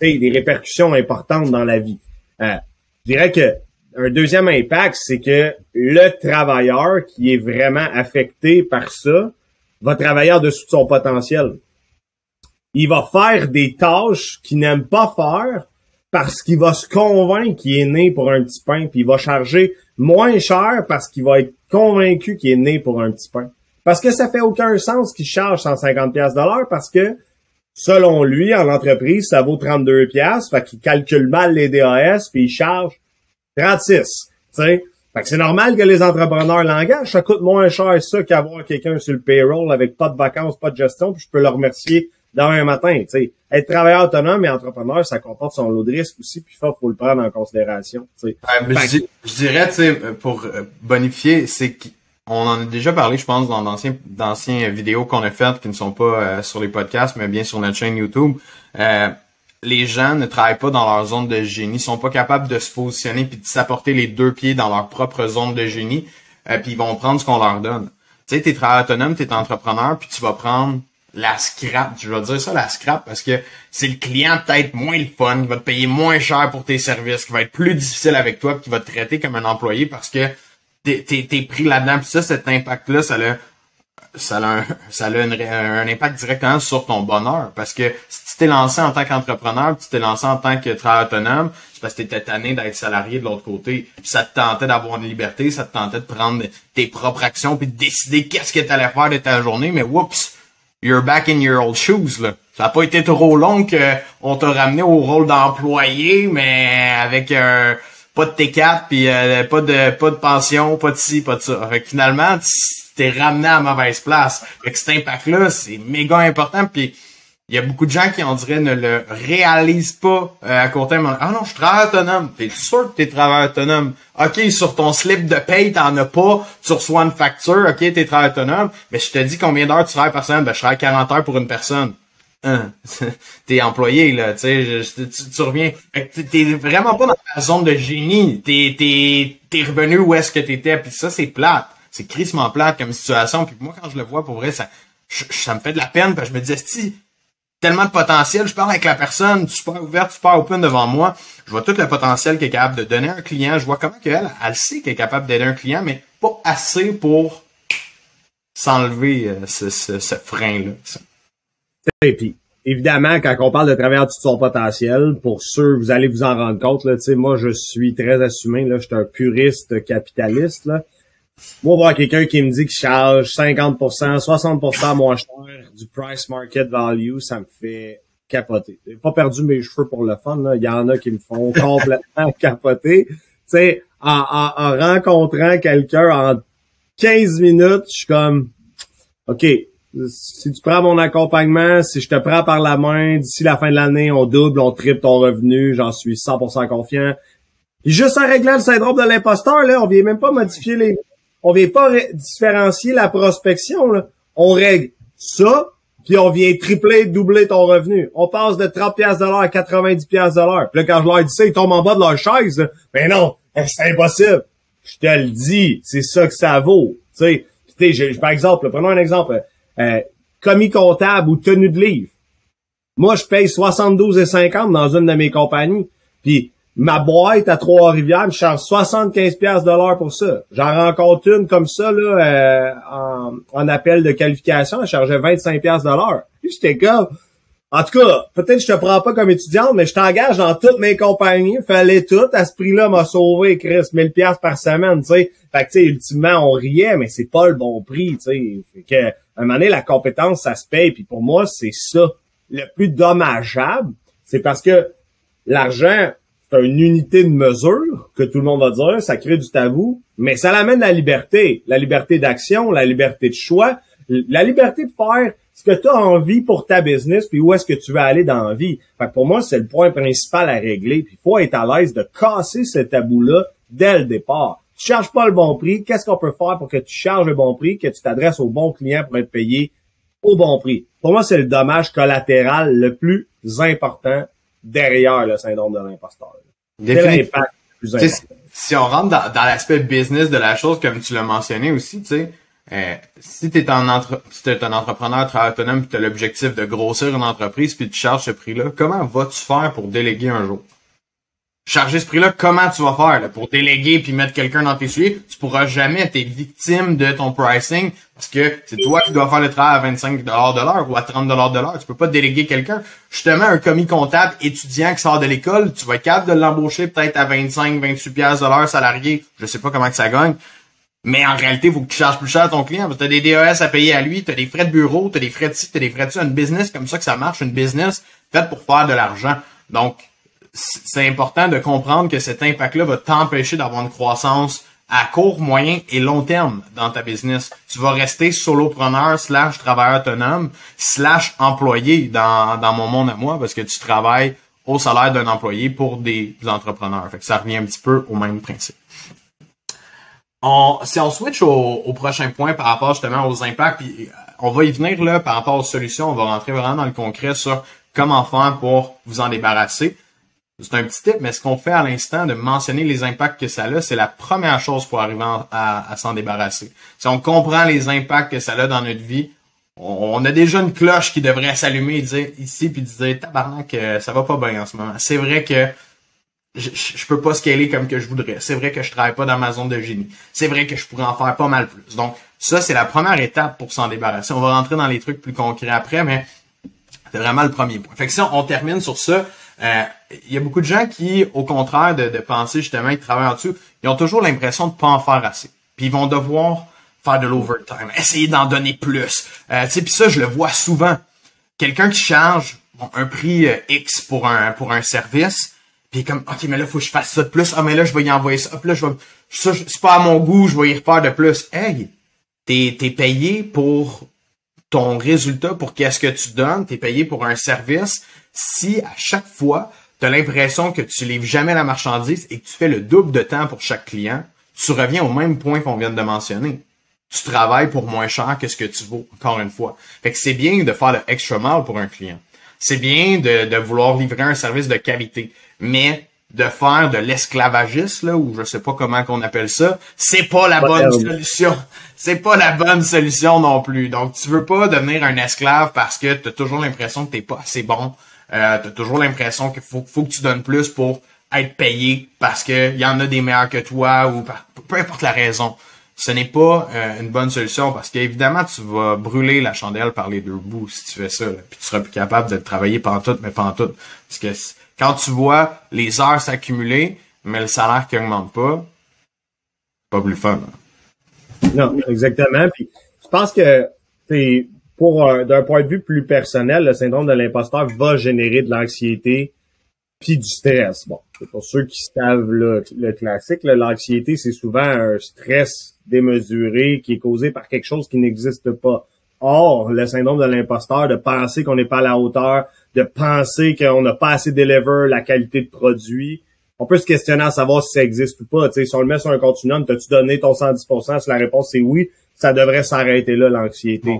B: des répercussions importantes dans la vie. Euh, je dirais que un deuxième impact, c'est que le travailleur qui est vraiment affecté par ça va travailler au-dessus de son potentiel. Il va faire des tâches qu'il n'aime pas faire parce qu'il va se convaincre qu'il est né pour un petit pain, puis il va charger moins cher parce qu'il va être convaincu qu'il est né pour un petit pain. Parce que ça fait aucun sens qu'il charge 150 pièces parce que selon lui, en entreprise, ça vaut 32 pièces, fait qu'il calcule mal les DAS, puis il charge 36. Fait que c'est normal que les entrepreneurs l'engagent. Ça coûte moins cher ça qu'avoir quelqu'un sur le payroll avec pas de vacances, pas de gestion, puis je peux le remercier demain matin. T'sais. Être travailleur autonome et entrepreneur, ça comporte son lot de risque aussi, puis il faut, le prendre en considération.
A: je, dirais, pour euh, bonifier, c'est qu'on en a déjà parlé, je pense, dans d'anciens vidéos qu'on a faites qui ne sont pas euh, sur les podcasts, mais bien sur notre chaîne YouTube. Euh, les gens ne travaillent pas dans leur zone de génie, sont pas capables de se positionner puis de s'apporter les deux pieds dans leur propre zone de génie, euh, puis ils vont prendre ce qu'on leur donne. Tu sais, t'es travailleur autonome, t'es entrepreneur, puis tu vas prendre la scrap. Je vais dire ça, la scrap, parce que c'est le client peut-être moins le fun, qui va te payer moins cher pour tes services, qui va être plus difficile avec toi, qui va te traiter comme un employé parce que t'es, pris là-dedans. Puis ça, cet impact-là, ça a, ça a, un, ça a un, impact directement sur ton bonheur. Parce que si tu t'es lancé en tant qu'entrepreneur, tu t'es lancé en tant que travailleur autonome, c'est parce que t'étais tanné d'être salarié de l'autre côté. Puis ça te tentait d'avoir une liberté, ça te tentait de prendre tes propres actions puis de décider qu'est-ce que t'allais faire de ta journée. Mais whoops, you're back in your old shoes, là. Ça n'a pas été trop long qu'on t'a ramené au rôle d'employé, mais avec un pas de T4 puis euh, pas de pas de pension, pas de ci, pas de ça. Fait que finalement, t'es ramené à mauvaise place. Fait que cet impact-là, c'est méga important. Puis il y a beaucoup de gens qui, on dirait, ne le réalisent pas euh, à court terme. Ah non, je travaille autonome. T'es sûr que t'es travailleur autonome? OK, sur ton slip de paye, t'en as pas. Tu reçois une facture. OK, t'es travailleur autonome. Mais je te dis combien d'heures tu travailles par semaine? Ben, je travaille 40 heures pour une personne. Hein? t'es employé, là. Tu sais, tu, reviens. T'es vraiment pas dans ta zone de génie. T'es, revenu où est-ce que t'étais. Puis ça, c'est plate. C'est crissement plate comme situation. Puis moi, quand je le vois, pour vrai, ça, ça me fait de la peine. Parce que je me dis, si tellement de potentiel. Je parle avec la personne, super ouverte, super open devant moi. Je vois tout le potentiel qu'elle est capable de donner à un client. Je vois comment qu'elle, elle sait qu'elle est capable d'aider un client, mais pas assez pour s'enlever euh, ce, ce, frein-là.
B: Et puis, évidemment, quand on parle de travers tout son potentiel, pour ceux, vous allez vous en rendre compte, là, moi, je suis très assumé, là, je suis un puriste capitaliste, là. Moi, voir quelqu'un qui me dit qu'il charge 50%, 60% moins cher du price market value, ça me fait capoter. J'ai pas perdu mes cheveux pour le fun, là. Il y en a qui me font complètement capoter. Tu sais, en, rencontrant quelqu'un en 15 minutes, je suis comme, OK, si tu prends mon accompagnement, si je te prends par la main, d'ici la fin de l'année, on double, on triple ton revenu, j'en suis 100% confiant. Juste en réglant le syndrome de l'imposteur, là, on vient même pas modifier les... On vient pas différencier la prospection, là. On règle ça, puis on vient tripler, doubler ton revenu. On passe de 30 pièces à 90 pièces. Puis là, quand je leur dis ça, ils tombent en bas de leur chaise. Mais non, c'est impossible. Je te le dis, c'est ça que ça vaut. Tu sais, par exemple, prenons un exemple. Euh, commis comptable ou tenue de livre. Moi, je paye 72,50 dans une de mes compagnies. Puis ma boîte à Trois-Rivières, je charge 75 pièces de l'heure pour ça. J'en rencontre une comme ça là euh, en, en, appel de qualification, elle chargeait 25 pièces de l'heure. Puis j'étais comme en tout cas, peut-être que je te prends pas comme étudiante, mais je t'engage dans toutes mes compagnies. Fallait tout. À ce prix-là, m'a sauvé, Chris, 1000 pièces par semaine, tu sais. Fait que, tu sais, ultimement, on riait, mais c'est pas le bon prix, tu sais. Fait que, à un moment donné, la compétence, ça se paye. Puis pour moi, c'est ça. Le plus dommageable, c'est parce que l'argent, c'est une unité de mesure que tout le monde va dire, ça crée du tabou, mais ça l'amène la liberté, la liberté d'action, la liberté de choix, la liberté de faire ce que tu as envie pour ta business, puis où est-ce que tu veux aller dans la vie. Fait que pour moi, c'est le point principal à régler, puis il faut être à l'aise de casser ce tabou-là dès le départ. Tu charges pas le bon prix, qu'est-ce qu'on peut faire pour que tu charges le bon prix, que tu t'adresses au bon client pour être payé au bon prix? Pour moi, c'est le dommage collatéral le plus important derrière le syndrome de l'imposteur.
A: Si on rentre dans, dans l'aspect business de la chose, comme tu l'as mentionné aussi, tu sais, euh, si tu es, entre... si es un entrepreneur très autonome tu as l'objectif de grossir une entreprise puis tu charges ce prix-là, comment vas-tu faire pour déléguer un jour? Charger ce prix-là, comment tu vas faire pour déléguer puis mettre quelqu'un dans tes souliers? Tu pourras jamais être victime de ton pricing parce que c'est toi qui dois faire le travail à 25 de l'heure ou à 30 de l'heure. Tu peux pas déléguer quelqu'un. Justement, un commis comptable étudiant qui sort de l'école, tu vas être capable de l'embaucher peut-être à 25, 28 pièces de l'heure salarié. Je sais pas comment que ça gagne. Mais en réalité, il faut que tu charges plus cher à ton client tu as des DES à payer à lui, tu as des frais de bureau, tu as des frais de ci, tu as des frais de ça. Une business comme ça que ça marche, une business faite pour faire de l'argent. Donc, c'est important de comprendre que cet impact-là va t'empêcher d'avoir une croissance à court, moyen et long terme dans ta business. Tu vas rester solopreneur slash travailleur autonome slash employé dans, dans mon monde à moi parce que tu travailles au salaire d'un employé pour des entrepreneurs. Fait que ça revient un petit peu au même principe si on switch au, prochain point par rapport justement aux impacts, puis euh, on va y venir là par rapport aux solutions, on va rentrer vraiment dans le concret sur comment faire pour vous en débarrasser. C'est un petit tip, mais ce qu'on fait à l'instant de mentionner les impacts que ça a, c'est la première chose pour arriver à, s'en débarrasser. Si on comprend les impacts que ça a dans notre vie, on, a déjà une cloche qui devrait s'allumer et dire ici puis dire tabarnak que ça va pas bien en ce moment. C'est vrai que je, je, peux pas scaler comme que je voudrais. C'est vrai que je travaille pas dans ma zone de génie. C'est vrai que je pourrais en faire pas mal plus. Donc, ça, c'est la première étape pour s'en débarrasser. On va rentrer dans les trucs plus concrets après, mais c'est vraiment le premier point. Fait que si on, termine sur ça, euh, il y a beaucoup de gens qui, au contraire de, de penser justement qu'ils travaillent en dessous, ils ont toujours l'impression de pas en faire assez. Puis ils vont devoir faire de l'overtime, essayer d'en donner plus. Euh, puis ça, je le vois souvent. Quelqu'un qui charge un prix euh, X pour un pour un service, puis comme, OK, mais là, faut que je fasse ça de plus. Ah, mais là, je vais y envoyer ça. Puis là, je vais, ça, c'est pas à mon goût, je vais y refaire de plus. Hey, t'es, t'es payé pour ton résultat, pour qu'est-ce que tu donnes. T'es payé pour un service. Si à chaque fois, t'as l'impression que tu livres jamais la marchandise et que tu fais le double de temps pour chaque client, tu reviens au même point qu'on vient de mentionner. Tu travailles pour moins cher que ce que tu vaux, encore une fois. Fait que c'est bien de faire le extra mile pour un client. C'est bien de, de vouloir livrer un service de qualité mais de faire de l'esclavagisme, là, ou je sais pas comment qu'on appelle ça, c'est pas la bonne solution. C'est pas la bonne solution non plus. Donc, tu veux pas devenir un esclave parce que tu as toujours l'impression que t'es pas assez bon. Euh, tu as toujours l'impression qu'il faut, faut que tu donnes plus pour être payé parce que y en a des meilleurs que toi ou peu importe la raison. Ce n'est pas euh, une bonne solution parce qu'évidemment, tu vas brûler la chandelle par les deux bouts si tu fais ça. puis tu seras plus capable de travailler pendant tout, mais pendant tout. Parce que quand tu vois les heures s'accumuler, mais le salaire qui augmente pas, pas plus fun.
B: Hein. Non, exactement. Puis je pense que pour d'un point de vue plus personnel, le syndrome de l'imposteur va générer de l'anxiété puis du stress. Bon, pour ceux qui savent le, le classique, l'anxiété, c'est souvent un stress démesuré qui est causé par quelque chose qui n'existe pas. Or, le syndrome de l'imposteur, de penser qu'on n'est pas à la hauteur, de penser qu'on n'a pas assez deliver la qualité de produit, on peut se questionner à savoir si ça existe ou pas. sais, si on le met sur un continuum, t'as-tu donné ton 110%? Si la réponse c'est oui, ça devrait s'arrêter là, l'anxiété.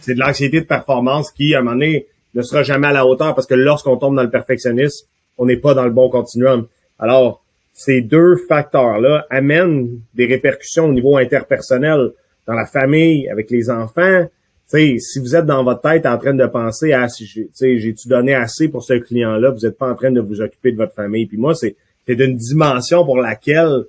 B: C'est de l'anxiété de performance qui, à un moment donné, ne sera jamais à la hauteur parce que lorsqu'on tombe dans le perfectionnisme, on n'est pas dans le bon continuum. Alors, ces deux facteurs-là amènent des répercussions au niveau interpersonnel dans la famille, avec les enfants. sais, si vous êtes dans votre tête en train de penser à si j'ai-tu donné assez pour ce client-là, vous n'êtes pas en train de vous occuper de votre famille. Puis moi, c'est d'une dimension pour laquelle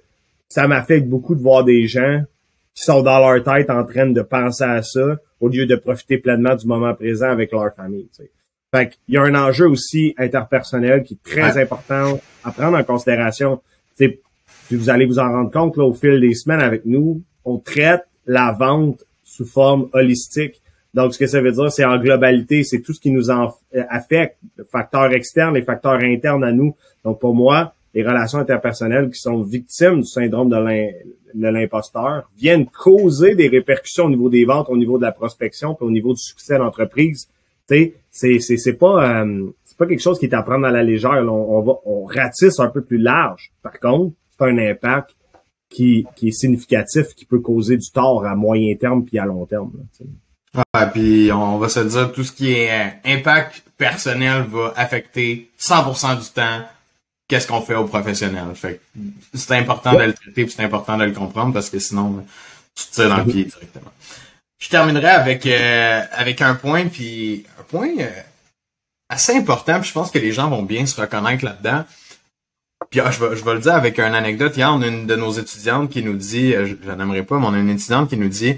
B: ça m'affecte beaucoup de voir des gens qui sont dans leur tête en train de penser à ça au lieu de profiter pleinement du moment présent avec leur famille. T'sais. Fait qu'il y a un enjeu aussi interpersonnel qui est très important à prendre en considération. T'sais, puis vous allez vous en rendre compte là, au fil des semaines avec nous, on traite la vente sous forme holistique. Donc, ce que ça veut dire, c'est en globalité, c'est tout ce qui nous en euh, affecte, facteurs externes et facteurs internes à nous. Donc, pour moi, les relations interpersonnelles qui sont victimes du syndrome de l'imposteur viennent causer des répercussions au niveau des ventes, au niveau de la prospection, puis au niveau du succès d'entreprise. C'est c'est pas euh, c'est pas quelque chose qui est à prendre à la légère. On, va on ratisse un peu plus large. Par contre, c'est un impact qui, qui est significatif, qui peut causer du tort à moyen terme puis à long terme.
A: Là, puis on va se dire tout ce qui est euh, impact personnel va affecter 100% du temps qu'est-ce qu'on fait aux professionnels. Fait c'est important de le traiter c'est important de le comprendre parce que sinon tu te tires dans le pied directement. Je terminerai avec euh, avec un point puis un point euh, assez important puis je pense que les gens vont bien se reconnaître là-dedans. Puis ah, je, vais, je vais le dire avec une anecdote. Hier, on a une de nos étudiantes qui nous dit, euh, je, je pas, mais on a une étudiante qui nous dit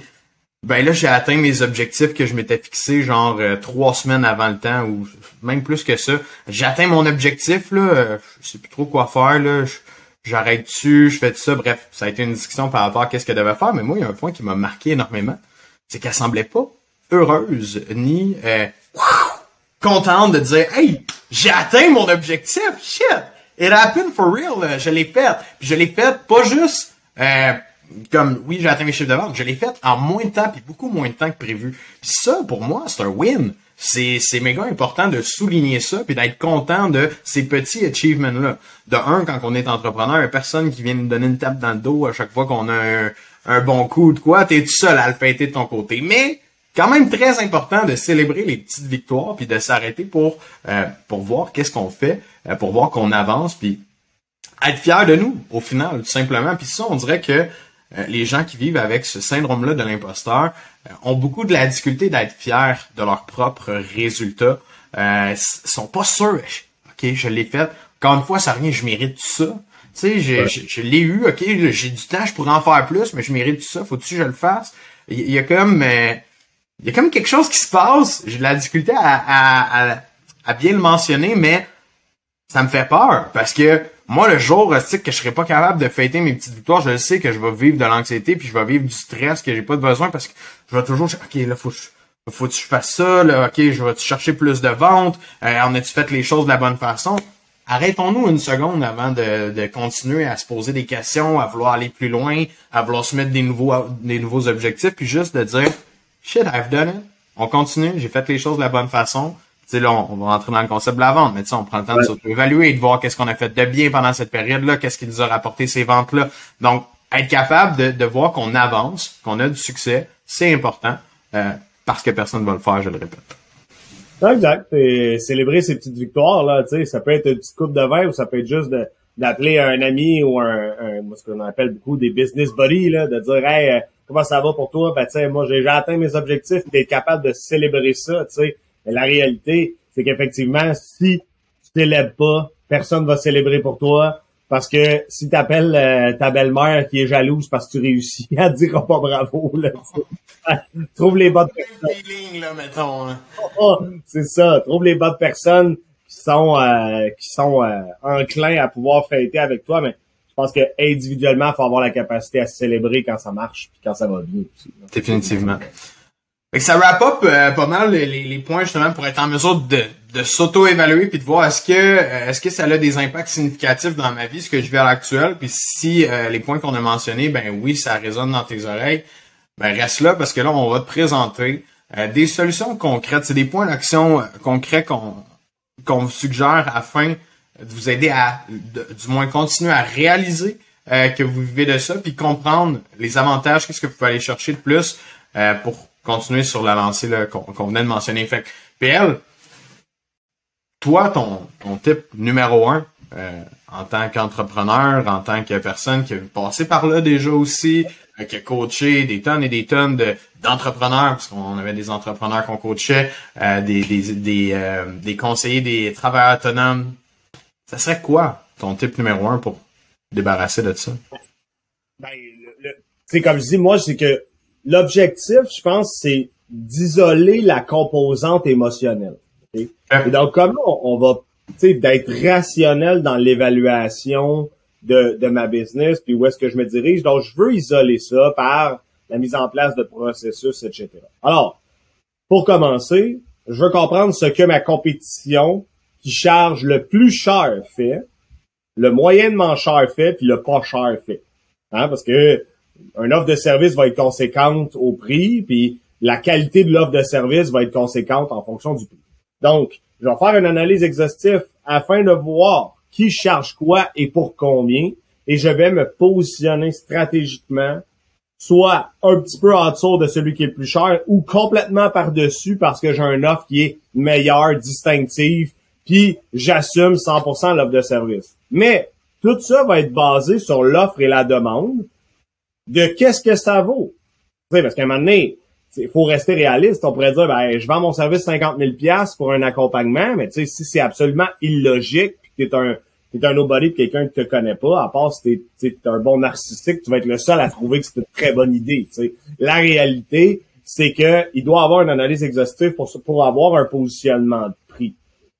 A: ben là, j'ai atteint mes objectifs que je m'étais fixé genre euh, trois semaines avant le temps ou même plus que ça. J'ai atteint mon objectif, là. Euh, je sais plus trop quoi faire, là. J'arrête dessus, je fais tout ça. Bref, ça a été une discussion par rapport à qu'est-ce qu'elle devait faire. Mais moi, il y a un point qui m'a marqué énormément. C'est qu'elle semblait pas heureuse ni euh, contente de dire Hey, j'ai atteint mon objectif! Shit! It happened for real, je l'ai fait. Je l'ai fait pas juste euh, comme oui, j'ai atteint mes chiffres de vente, je l'ai fait en moins de temps puis beaucoup moins de temps que prévu. Puis ça, pour moi, c'est un win. C'est, c'est méga important de souligner ça puis d'être content de ces petits achievements-là. De un, quand on est entrepreneur, personne qui vient nous donner une tape dans le dos à chaque fois qu'on a un, bon coup de quoi, t'es tout seul à le fêter de ton côté. Mais quand même très important de célébrer les petites victoires puis de s'arrêter pour euh, pour voir qu'est-ce qu'on fait, euh, pour voir qu'on avance puis être fier de nous au final tout simplement. Puis ça, on dirait que les gens qui vivent avec ce syndrome-là de l'imposteur euh, ont beaucoup de la difficulté d'être fiers de leurs propres résultats. Euh, sont pas sûrs. Ok, je l'ai fait. Encore une fois, ça revient, je mérite tout ça. Tu sais, je, l'ai eu, ok, j'ai du temps, je pourrais en faire plus, mais je mérite tout ça, faut-tu que je le fasse? Il y, a comme il y a comme quelque chose qui se passe. J'ai de la difficulté à, à, à bien le mentionner, mais ça me fait peur parce que moi, le jour que je serais pas capable de fêter mes petites victoires, je sais que je vais vivre de l'anxiété, puis je vais vivre du stress que j'ai pas besoin parce que je vais toujours, ok, là, faut, faut que je fasse ça, là, ok, je vais chercher plus de ventes, euh, on a-tu fait les choses de la bonne façon? Arrêtons-nous une seconde avant de, de, continuer à se poser des questions, à vouloir aller plus loin, à vouloir se mettre des nouveaux, des nouveaux objectifs, puis juste de dire, shit, I've done it. On continue, j'ai fait les choses de la bonne façon sais, là, on, va rentrer dans le concept de la vente, mais tu sais, on prend le temps de s'auto-évaluer et de voir qu'est-ce qu'on a fait de bien pendant cette période-là, qu'est-ce qui nous a rapporté ces ventes-là. Donc, être capable de, de voir qu'on avance, qu'on a du succès, c'est important, euh, parce que personne ne va le faire, je le répète.
B: Exact. Et célébrer ces petites victoires, là, tu sais, ça peut être une petite coupe de vin ou ça peut être juste de, d'appeler un ami ou un, un ce qu'on appelle beaucoup des business buddies, là, de dire Hey, euh, comment ça va pour toi? Ben tu sais, moi j'ai atteint mes objectifs, d'être capable de célébrer ça, tu sais. Mais la réalité, c'est qu'effectivement, si tu t'élèves pas, personne va célébrer pour toi. Parce que si tu appelles euh, ta belle-mère qui est jalouse parce que tu réussis, elle te dira pas bravo. Là, trouve les bonnes personnes.
A: là, mettons, hein.
B: c'est ça. Trouve les bonnes personnes qui sont euh, qui sont euh, enclins à pouvoir fêter avec toi. Mais je pense que individuellement, il faut avoir la capacité à célébrer quand ça marche puis quand ça va bien aussi.
A: Définitivement. Fait ça wrap up euh, pas mal les, les, points justement pour être en mesure de, de s'auto-évaluer puis de voir est-ce que euh, est-ce que ça a des impacts significatifs dans ma vie, ce que je vis à l'actuel, puis si euh, les points qu'on a mentionnés, ben oui, ça résonne dans tes oreilles, ben reste là parce que là on va te présenter des solutions concrètes, c'est des points d'action concrets qu'on qu'on suggère afin de vous aider à, du moins, continuer à réaliser que vous vivez de ça, puis comprendre les avantages, qu'est-ce que vous pouvez aller chercher de plus pour continuer sur la lancée qu'on venait de mentionner. Fait PL, toi, ton, ton type numéro un, euh, en tant qu'entrepreneur, en tant que personne qui a passé par là déjà aussi, euh, qui a coaché des tonnes et des tonnes de, d'entrepreneurs, parce qu'on avait des entrepreneurs qu'on coachait, euh, des, des, des, des conseillers, des travailleurs autonomes. Ça serait quoi ton type numéro un pour débarrasser de ça?
B: Ben, le, comme je dis, moi, c'est que l'objectif, je pense, c'est d'isoler la composante émotionnelle. Et donc, comment on, va, tu sais, d'être rationnel dans l'évaluation de, de ma business, puis où est-ce que je me dirige. Donc, je veux isoler ça par la mise en place de processus, etc. Alors, pour commencer, je veux comprendre ce que ma compétition qui charge le plus cher fait, le moyennement cher fait, puis le pas cher fait. Hein? Parce que un offre de service va être conséquente au prix, puis la qualité de l'offre de service va être conséquente en fonction du prix. Donc, je vais faire une analyse exhaustive afin de voir qui charge quoi et pour combien, et je vais me positionner stratégiquement, soit un petit peu en dessous de celui qui est le plus cher, ou complètement par-dessus parce que j'ai un offre qui est meilleure, distinctive, puis j'assume 100% l'offre de service. Mais tout ça va être basé sur l'offre et la demande, de qu'est-ce que ça vaut? parce qu'à un moment donné, il faut rester réaliste. On pourrait dire, ben, je vends mon service 50 000 pour un accompagnement, mais si c'est absolument illogique, puis que t'es un, t'es un nobody de quelqu'un que tu connais pas, à part si t'es, es un bon narcissique, tu vas être le seul à trouver que c'est une très bonne idée. La réalité, c'est que il doit avoir une analyse exhaustive pour, pour avoir un positionnement de prix.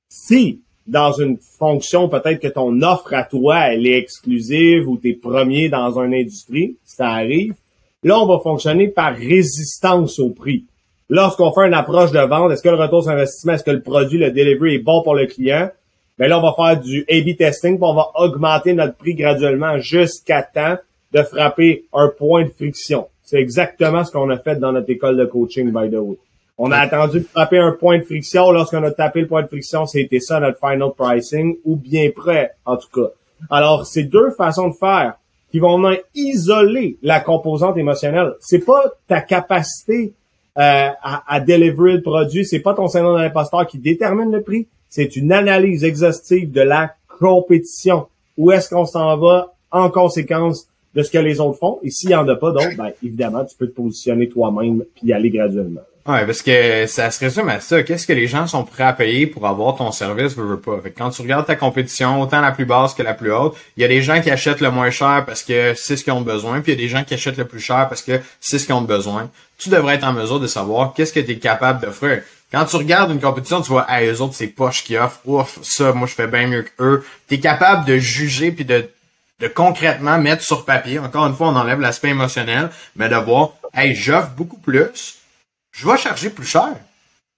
B: Si dans une fonction, peut-être que ton offre à toi, elle est exclusive ou t'es premier dans une industrie, ça arrive. Là, on va fonctionner par résistance au prix. Lorsqu'on fait une approche de vente, est-ce que le retour sur investissement, est-ce que le produit, le delivery est bon pour le client? Ben là, on va faire du A-B testing, puis on va augmenter notre prix graduellement jusqu'à temps de frapper un point de friction. C'est exactement ce qu'on a fait dans notre école de coaching, by the way. On a attendu de frapper un point de friction. Lorsqu'on a tapé le point de friction, c'était ça notre final pricing, ou bien prêt, en tout cas. Alors, c'est deux façons de faire qui vont isoler la composante émotionnelle. C'est pas ta capacité euh, à, à délivrer le produit, c'est pas ton syndrome de qui détermine le prix, c'est une analyse exhaustive de la compétition. Où est-ce qu'on s'en va en conséquence de ce que les autres font? Et s'il y en a pas d'autres, ben, évidemment, tu peux te positionner toi-même puis y aller graduellement.
A: Ouais, parce que ça se résume à ça. Qu'est-ce que les gens sont prêts à payer pour avoir ton service, veux, veux pas. Fait quand tu regardes ta compétition, autant la plus basse que la plus haute, il y a des gens qui achètent le moins cher parce que c'est ce qu'ils ont besoin, puis il y a des gens qui achètent le plus cher parce que c'est ce qu'ils ont besoin. Tu devrais être en mesure de savoir qu'est-ce que tu es capable d'offrir. Quand tu regardes une compétition, tu vois, ah, eux autres, c'est poche qui offrent. Ouf, ça, moi, je fais bien mieux qu'eux. Tu es capable de juger puis de, de concrètement mettre sur papier. Encore une fois, on enlève l'aspect émotionnel, mais de voir, hey, j'offre beaucoup plus je vais charger plus cher.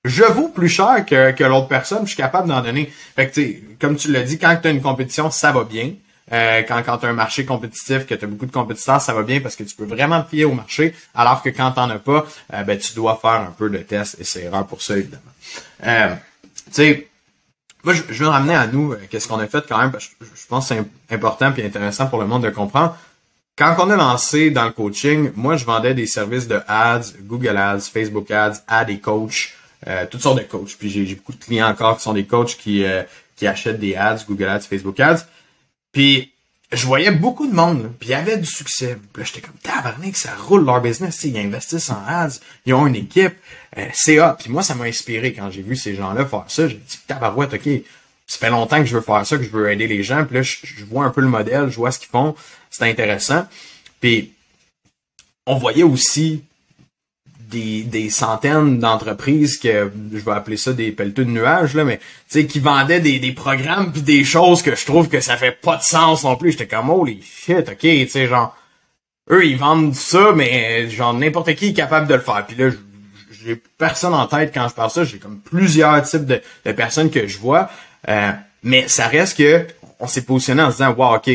A: Je vaux plus cher que, que l'autre personne, je suis capable d'en donner. Fait que, comme tu l'as dit, quand tu as une compétition, ça va bien. Euh, quand quand tu as un marché compétitif, que tu as beaucoup de compétiteurs, ça va bien parce que tu peux vraiment te fier au marché, alors que quand tu as pas, euh, ben, tu dois faire un peu de tests et c'est erreur pour ça, évidemment. Euh, tu sais, moi, je, je veux ramener à nous qu'est-ce qu'on a fait quand même, parce que je, pense que c'est important et intéressant pour le monde de comprendre quand on a lancé dans le coaching, moi, je vendais des services de ads, Google Ads, Facebook Ads à des coachs, euh, toutes sortes de coachs. Puis j'ai beaucoup de clients encore qui sont des coachs qui, euh, qui achètent des ads, Google Ads, Facebook Ads. Puis je voyais beaucoup de monde, puis il y avait du succès. Puis là, j'étais comme, tabarnak, ça roule leur business. Ils investissent en ads, ils ont une équipe, euh, c'est Puis moi, ça m'a inspiré quand j'ai vu ces gens-là faire ça. J'ai dit, tabarouette, OK, ça fait longtemps que je veux faire ça, que je veux aider les gens. Puis là, je vois un peu le modèle, je vois ce qu'ils font c'était intéressant. Puis on voyait aussi des, des centaines d'entreprises que je vais appeler ça des pelleteux de nuages là mais tu sais qui vendaient des, des programmes puis des choses que je trouve que ça fait pas de sens non plus. J'étais comme oh les shit ok tu sais genre eux ils vendent ça mais genre n'importe qui est capable de le faire. Puis là j'ai personne en tête quand je parle ça. J'ai comme plusieurs types de, de personnes que je vois. Euh, mais ça reste que on s'est positionné en se disant wow ok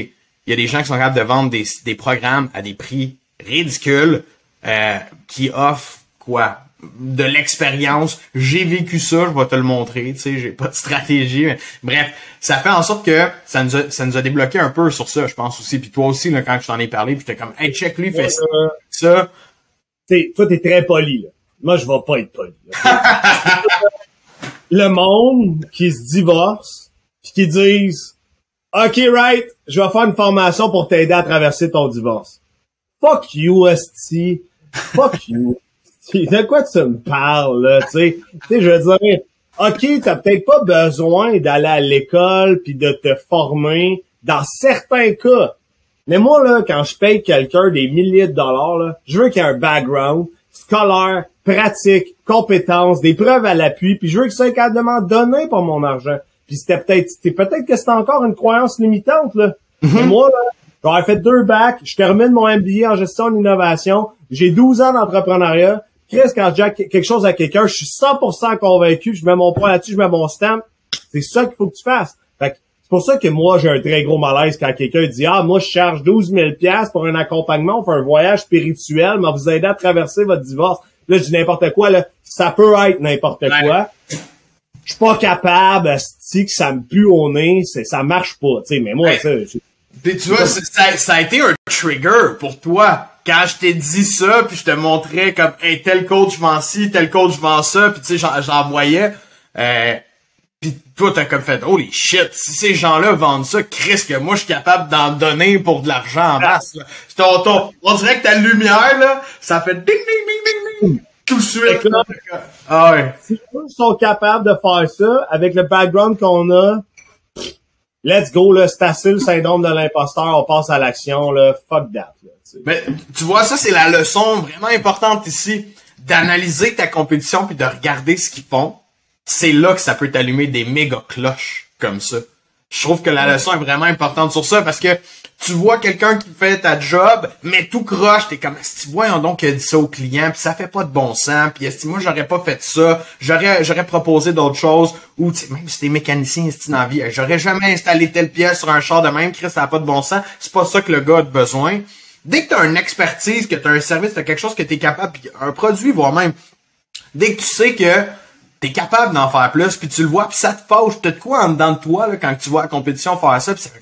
A: il y a des gens qui sont capables de vendre des, des programmes à des prix ridicules euh, qui offrent quoi? De l'expérience. J'ai vécu ça, je vais te le montrer. Tu sais, j'ai pas de stratégie. Mais, bref, ça fait en sorte que ça nous a, ça nous a débloqué un peu sur ça, je pense aussi. Puis toi aussi, là, quand je t'en ai parlé, puis j'étais comme, hey, check lui, fais ça. ça.
B: sais, toi, t'es très poli. Là. Moi, je vais pas être poli. le monde qui se divorce, puis qui disent, OK, right, je vais faire une formation pour t'aider à traverser ton divorce. Fuck you, esti. Fuck you. De quoi tu me parles, là, tu sais? Je veux dire, OK, t'as peut-être pas besoin d'aller à l'école puis de te former dans certains cas. Mais moi, là, quand je paye quelqu'un des milliers de dollars, là, je veux qu'il y ait un background scolaire, pratique, compétences, des preuves à l'appui, puis je veux que ça soit capable donner pour mon argent. Puis c'était peut-être, peut-être que c'était encore une croyance limitante, là. Mhm. Mais moi, là, j'aurais fait deux bacs, je termine mon MBA en gestion d'innovation, j'ai 12 ans d'entrepreneuriat, Chris, quand dis quelque chose à quelqu'un, je suis 100% convaincu, je mets mon point là-dessus, je mets mon stamp. C'est ça qu'il faut que tu fasses. Fait c'est pour ça que moi, j'ai un très gros malaise quand quelqu'un dit, ah, moi, je charge 12 000 pour un accompagnement, pour un voyage spirituel, mais vous aider à traverser votre divorce. Là, je dis n'importe quoi, là. Ça peut être n'importe quoi. Je suis pas capable, si que ça me pue au nez, ça marche pas, tu sais, mais moi, ça,
A: tu vois, ça, ça a été un trigger pour toi quand je t'ai dit ça, puis je te montrais comme hey, tel coach vend ci, tel coach vend ça, puis tu sais, j'envoyais. Euh, puis toi, t'as comme fait Holy shit, si ces gens-là vendent ça, Chris, que moi je suis capable d'en donner pour de l'argent en masse. Là. Ton, on dirait que ta lumière, là, ça fait ding ding ding ding ding tout de suite.
B: ah ouais. Si sont capables de faire ça avec le background qu'on a, let's go, là, c'est assez le syndrome de l'imposteur, on passe à l'action, là, fuck that.
A: Mais tu vois, ça, c'est la leçon vraiment importante ici, d'analyser ta compétition puis de regarder ce qu'ils font. C'est là que ça peut t'allumer des méga cloches comme ça. Je trouve que la leçon est vraiment importante sur ça parce que tu vois quelqu'un qui fait ta job, mais tout croche, t'es comme, si voyons donc qu'il a dit ça au client, puis ça fait pas de bon sens, puis si moi j'aurais pas fait ça, j'aurais j'aurais proposé d'autres choses, ou même si t'es mécanicien, si dans la vie, j'aurais jamais installé telle pièce sur un char de même, Chris, ça a pas de bon sens, c'est pas ça que le gars a besoin. Dès que t'as une expertise, que t'as un service, t'as quelque chose que t'es capable, pis un produit, voire même, dès que tu sais que t'es capable d'en faire plus, puis tu le vois, puis ça te fâche, t'as de quoi en dedans de toi, là, quand tu vois la compétition faire ça, pis ça fait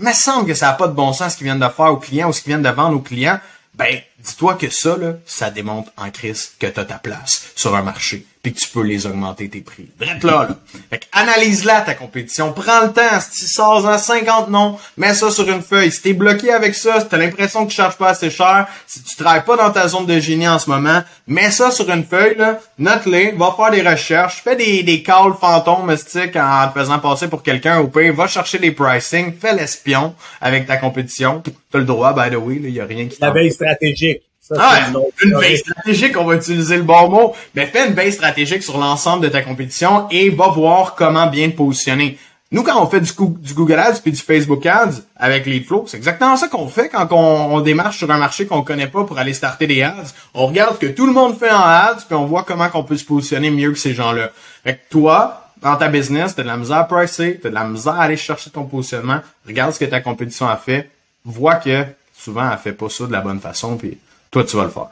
A: mais semble que ça n'a pas de bon sens ce qu'ils viennent de faire aux clients ou ce qu'ils viennent de vendre aux clients. Ben, dis-toi que ça, là, ça démontre en crise que tu as ta place sur un marché puis que tu peux les augmenter tes prix. Bref là, là. Fait analyse-la ta compétition. Prends le temps. Si tu sors en 50 noms, mets ça sur une feuille. Si t'es bloqué avec ça, si t'as l'impression que tu charges pas assez cher, si tu travailles pas dans ta zone de génie en ce moment, mets ça sur une feuille, là, note-les, va faire des recherches, fais des, des calls fantômes mystiques en te faisant passer pour quelqu'un au pire, va chercher des pricing, fais l'espion avec ta compétition. T'as le droit, by the way, il y a rien qui
B: La veille stratégique
A: ah, une veille stratégique, on va utiliser le bon mot. Mais fais une veille stratégique sur l'ensemble de ta compétition et va voir comment bien te positionner. Nous, quand on fait du, Google Ads puis du Facebook Ads avec Leadflow, c'est exactement ça qu'on fait quand on, démarche sur un marché qu'on connaît pas pour aller starter des ads. On regarde ce que tout le monde fait en ads puis on voit comment on peut se positionner mieux que ces gens-là. Fait que toi, dans ta business, t'as de la misère à pricer, t'as de la misère à aller chercher ton positionnement. Regarde ce que ta compétition a fait. Vois que souvent, elle fait pas ça de la bonne façon puis toi, tu vas le faire.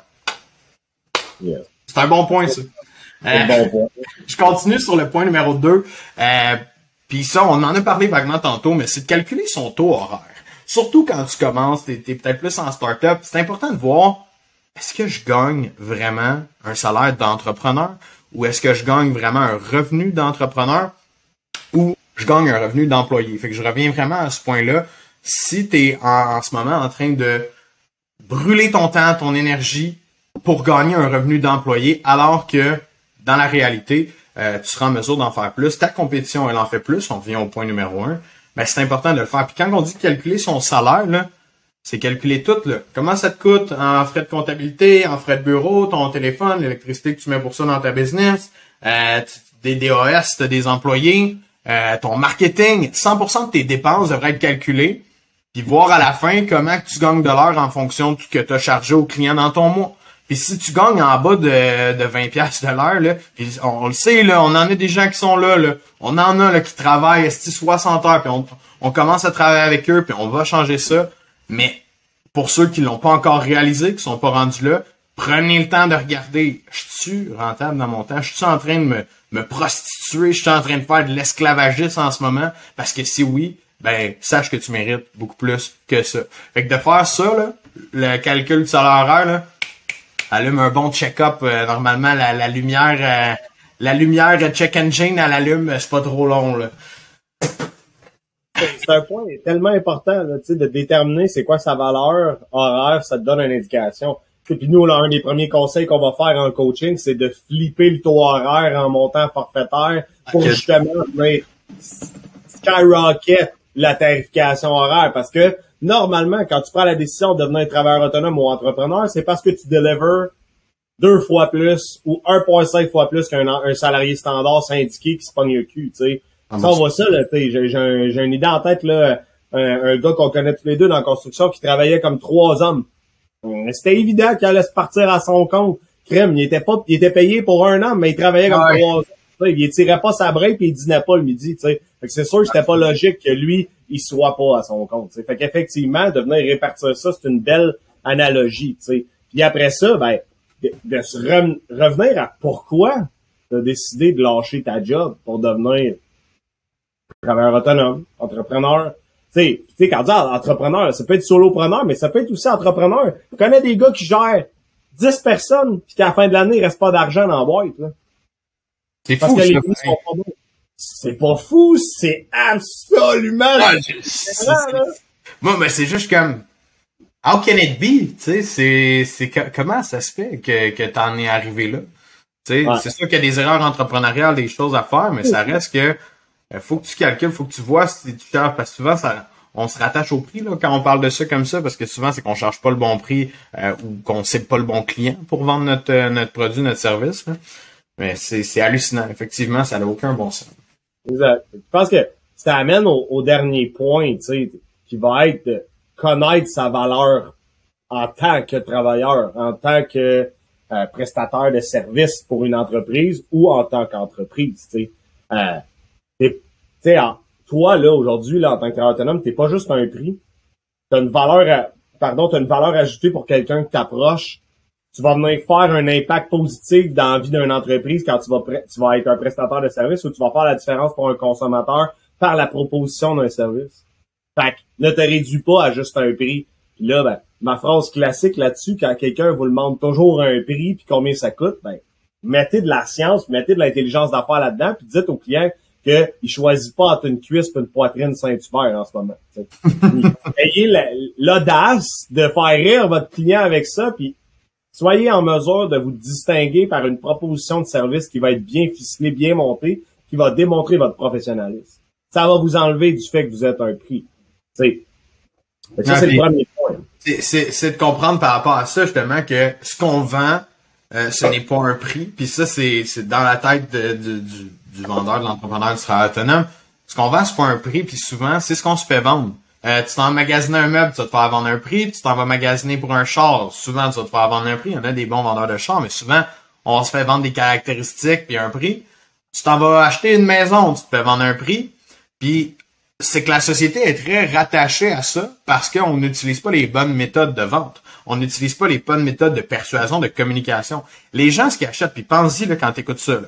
A: C'est un bon point, ça. bon euh, point. Je continue sur le point numéro 2. Euh, Puis ça, on en a parlé vaguement tantôt, mais c'est de calculer son taux horaire. Surtout quand tu commences, tu es, peut-être plus en start-up, c'est important de voir est-ce que je gagne vraiment un salaire d'entrepreneur? Ou est-ce que je gagne vraiment un revenu d'entrepreneur? Ou je gagne un revenu d'employé? Fait que je reviens vraiment à ce point-là. Si tu es en, ce moment en train de brûler ton temps, ton énergie pour gagner un revenu d'employé, alors que dans la réalité, euh, tu seras en mesure d'en faire plus. Ta compétition, elle en fait plus. On vient au point numéro un. Mais c'est important de le faire. Puis quand on dit calculer son salaire, là, c'est calculer tout. Là. Comment ça te coûte en frais de comptabilité, en frais de bureau, ton téléphone, l'électricité que tu mets pour ça dans ta business, euh, des DOS, des employés, euh, ton marketing. 100% de tes dépenses devraient être calculées puis voir à la fin comment tu gagnes de l'heure en fonction de ce que tu as chargé au client dans ton mois. Puis si tu gagnes en bas de, de 20 pièces de l'heure, là, on, le sait, là, on en a des gens qui sont là, là. on en a là, qui travaillent 60 heures, puis on, on commence à travailler avec eux, puis on va changer ça. Mais pour ceux qui l'ont pas encore réalisé, qui sont pas rendus là, Prenez le temps de regarder, je suis rentable dans mon temps, je suis en train de me, me prostituer, je suis en train de faire de l'esclavagisme en ce moment, parce que si oui, ben sache que tu mérites beaucoup plus que ça. Fait que de faire ça, là, le calcul du salaire horaire, là, allume un bon check-up. euh, normalement, la, la lumière, euh, la lumière check engine, elle allume, c'est pas trop long là.
B: C'est un point tellement important là, tu sais, de déterminer c'est quoi sa valeur horaire, ça te donne une indication. Et puis nous, là, un des premiers conseils qu'on va faire en coaching, c'est de flipper le taux horaire en montant forfaitaire pour justement venir skyrocket la tarification horaire. Parce que normalement, quand tu prends la décision de devenir travailleur autonome ou entrepreneur, c'est parce que tu delivers deux fois plus ou 1,5 fois plus qu'un un salarié standard syndiqué qui se pogne le cul, tu sais.
A: Ah,
B: Ça, on voit ça, là, tu sais, j'ai, j'ai, un- j'ai une idée en tête, là, un, un gars qu'on connaît tous les deux dans la construction qui travaillait comme trois hommes. Hum, C'était évident qu'il allait se partir à son compte. Crème, il était pas, il était payé pour un an, mais il travaillait comme
A: Ouais.
B: trois hommes. Tu sais, Il tirait pas sa break et il dînait pas le midi, tu sais. C'est sûr que c'était pas logique que lui, il soit pas à son compte, tu sais. Fait qu'effectivement, de venir répartir ça, c'est une belle analogie, tu sais. Puis après ça, ben, de, se re- revenir à pourquoi t'as décidé de lâcher ta job pour devenir travailleur autonome, entrepreneur. Tu tu sais, quand on dit entrepreneur, ça peut être solopreneur, mais ça peut être aussi entrepreneur. Je connais des gars qui gèrent 10 personnes, puis qu'à la fin de l'année, il reste pas d'argent dans la boîte. Là,
A: C'est fou
B: que les
A: ça.
B: prix sont pas bons. C'est pas fou, c'est absolument...
A: Ah, Moi, mais c'est juste comme How can it be? Tu sais, c'est, c'est co- comment ça se fait que, que t'en es arrivé là? Tu sais,
B: Ouais.
A: c'est sûr qu'il y a des erreurs entrepreneuriales, des choses à faire, mais ça reste que euh, faut que tu calcules, faut que tu vois si tu charges, parce que souvent ça, on se rattache au prix là quand on parle de ça comme ça, parce que souvent c'est qu'on charge pas le bon prix euh, ou qu'on sait pas le bon client pour vendre notre euh, notre produit, notre service. là. Mais c'est, hallucinant. Effectivement, ça n'a aucun bon sens.
B: Exact. Je pense que ça amène au, au dernier point, tu sais, qui va être de connaître sa valeur en tant que travailleur, en tant que euh, prestataire de service pour une entreprise ou en tant qu'entreprise, tu sais. Euh, toi, là, aujourd'hui, là, en tant que travailleur autonome, t'es pas juste un prix. T'as une valeur, à- pardon, t'as une valeur ajoutée pour quelqu'un qui t'approche. Tu vas venir faire un impact positif dans la vie d'une entreprise quand tu vas, tu vas être un prestataire de service ou tu vas faire la différence pour un consommateur par la proposition d'un service. Fait que ne te réduis pas à juste un prix. Puis là, ben, ma phrase classique là-dessus, quand quelqu'un vous demande toujours un prix puis combien ça coûte, ben, mettez de la science, mettez de l'intelligence d'affaires là-dedans, puis dites au client qu'il choisit pas entre une cuisse et une poitrine Saint-Hubert en ce moment. Ayez la- l'audace de faire rire votre client avec ça, puis soyez en mesure de vous distinguer par une proposition de service qui va être bien ficelée, bien montée, qui va démontrer votre professionnalisme. Ça va vous enlever du fait que vous êtes un prix. Ça,
A: Ah,
B: c'est le premier point.
A: C'est- C'est c'est de comprendre par rapport à ça, justement, que ce qu'on vend, euh, ce n'est pas un prix. Puis ça, c'est c'est dans la tête de- de- du, du vendeur, de l'entrepreneur, du travailleur autonome. Ce qu'on vend, c'est pas un prix, puis souvent, c'est ce qu'on se fait vendre. Euh, tu t'en magasiner un meuble, tu vas te faire vendre un prix, puis tu t'en vas magasiner pour un char. Souvent, tu vas te faire vendre un prix. Il y en a des bons vendeurs de chars, mais souvent, on se fait vendre des caractéristiques puis un prix. Tu t'en vas acheter une maison, tu te fais vendre un prix. Puis c'est que la société est très rattachée à ça parce qu'on n'utilise pas les bonnes méthodes de vente. On n'utilise pas les bonnes méthodes de persuasion, de communication. Les gens, ce qu'ils achètent, puis pense-y quand tu écoutes ça,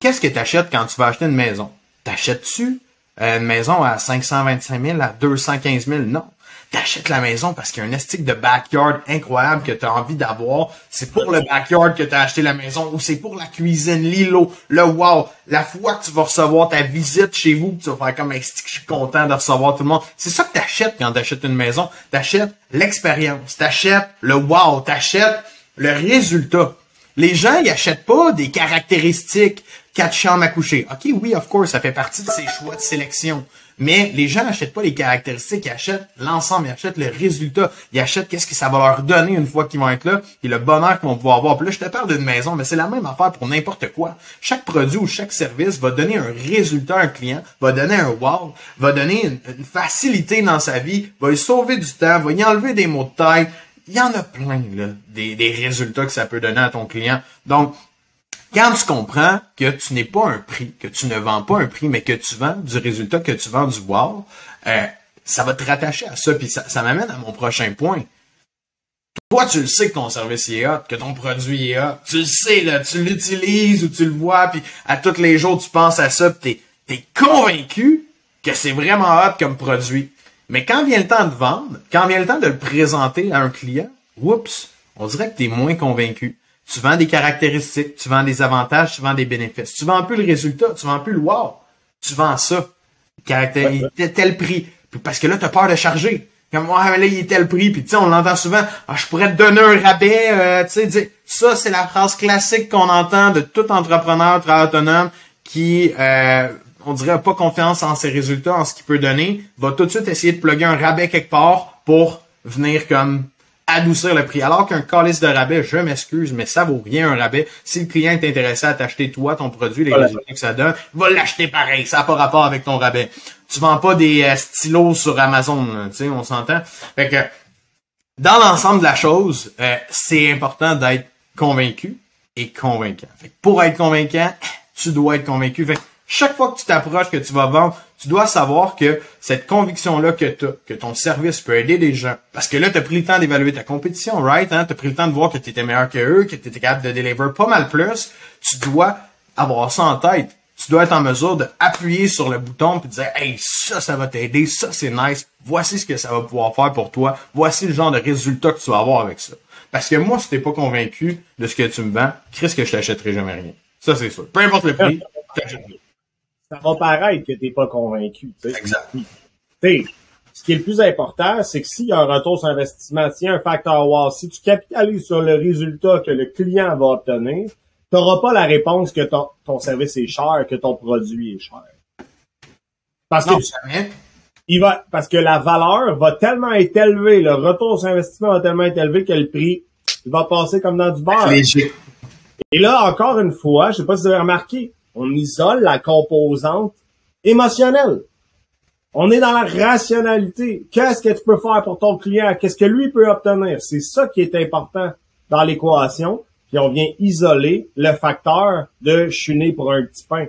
A: qu'est-ce que tu achètes quand tu vas acheter une maison? T'achètes-tu une maison à 525 000, à 215 000? Non. T'achètes la maison parce qu'il y a un estique de backyard incroyable que tu as envie d'avoir. C'est pour le backyard que tu as acheté la maison ou c'est pour la cuisine, l'îlot, le wow. La fois que tu vas recevoir ta visite chez vous, tu vas faire comme, Hey, c'est que je suis content de recevoir tout le monde. C'est ça que t'achètes quand t'achètes une maison. T'achètes l'expérience, t'achètes le wow, t'achètes le résultat. Les gens, ils achètent pas des caractéristiques, quatre chambres à coucher. OK, oui, of course, ça fait partie de ses choix de sélection. Mais les gens n'achètent pas les caractéristiques, ils achètent l'ensemble, ils achètent le résultat, ils achètent qu'est-ce que ça va leur donner une fois qu'ils vont être là, et le bonheur qu'ils vont pouvoir avoir. Puis là, je te parle d'une maison, mais c'est la même affaire pour n'importe quoi. Chaque produit ou chaque service va donner un résultat à un client, va donner un wow, va donner une, facilité dans sa vie, va lui sauver du temps, va y enlever des mots de tête. Il y en a plein, là, des résultats que ça peut donner à ton client. Donc, quand tu comprends que tu n'es pas un prix, que tu ne vends pas un prix, mais que tu vends du résultat, que tu vends du wow, euh, ça va te rattacher à ça. Puis ça, m'amène à mon prochain point. Toi, tu le sais que ton service est hot, que ton produit est hot. Tu le sais, là, tu l'utilises ou tu le vois, puis à tous les jours, tu penses à ça, puis t'es, es convaincu que c'est vraiment hot comme produit. Mais quand vient le temps de vendre, quand vient le temps de le présenter à un client, oups, on dirait que tu es moins convaincu. Tu vends des caractéristiques, tu vends des avantages, tu vends des bénéfices. Tu vends plus le résultat, tu vends plus le wow. Tu vends ça. Caractér... tel prix. Parce que là, tu as peur de charger. Comme, ouais, là, il est tel prix. Puis, tu sais, on l'entend souvent. Ah, je pourrais te donner un rabais. Euh, tu sais, ça, c'est la phrase classique qu'on entend de tout entrepreneur autonome qui, euh, on dirait, pas confiance en ses résultats, en ce qu'il peut donner, va tout de suite essayer de plugger un rabais quelque part pour venir comme adoucir le prix. Alors qu'un calice de rabais, je m'excuse, mais ça vaut rien un rabais. Si le client est intéressé à t'acheter toi, ton produit, les résultats que ça donne, va l'acheter pareil. Ça n'a pas rapport avec ton rabais. Tu vends pas des euh, stylos sur Amazon, tu sais, on s'entend? Fait que dans l'ensemble de la chose, euh, c'est important d'être convaincu et convaincant. Fait que pour être convaincant, tu dois être convaincu. Fait chaque fois que tu t'approches, que tu vas vendre, tu dois savoir que cette conviction-là que tu que ton service peut aider des gens, parce que là, tu as pris le temps d'évaluer ta compétition, right? Hein? Tu as pris le temps de voir que tu étais meilleur que eux, que tu étais capable de deliver pas mal plus. Tu dois avoir ça en tête. Tu dois être en mesure d'appuyer sur le bouton de dire Hey, ça, ça va t'aider, ça c'est nice, voici ce que ça va pouvoir faire pour toi, voici le genre de résultat que tu vas avoir avec ça. Parce que moi, si t'es pas convaincu de ce que tu me vends, Chris que je t'achèterai jamais rien. Ça, c'est sûr. Peu importe le prix, t'achèterai
B: ça va paraître que t'es pas convaincu.
A: Exact.
B: ce qui est le plus important, c'est que s'il y a un retour sur investissement, s'il y a un facteur wow, si tu capitalises sur le résultat que le client va obtenir, tu n'auras pas la réponse que ton, ton service est cher, que ton produit est cher. Parce que il va, parce que la valeur va tellement être élevée, le retour sur investissement va tellement être élevé que le prix va passer comme dans du beurre. Et là, encore une fois, je sais pas si vous avez remarqué, on isole la composante émotionnelle. On est dans la rationalité. Qu'est-ce que tu peux faire pour ton client? Qu'est-ce que lui peut obtenir? C'est ça qui est important dans l'équation. Puis on vient isoler le facteur de chuner pour un petit pain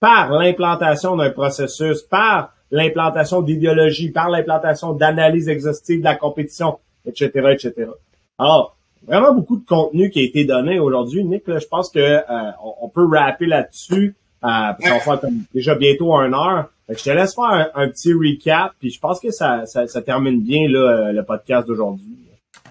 B: par l'implantation d'un processus, par l'implantation d'idéologie, par l'implantation d'analyse exhaustive de la compétition, etc., etc. Alors, vraiment beaucoup de contenu qui a été donné aujourd'hui. Nick, je pense que euh, on, peut rapper là-dessus. Euh, on va faire déjà bientôt une heure. je te laisse faire un, petit recap, puis je pense que ça, ça, termine bien là, euh, le podcast d'aujourd'hui.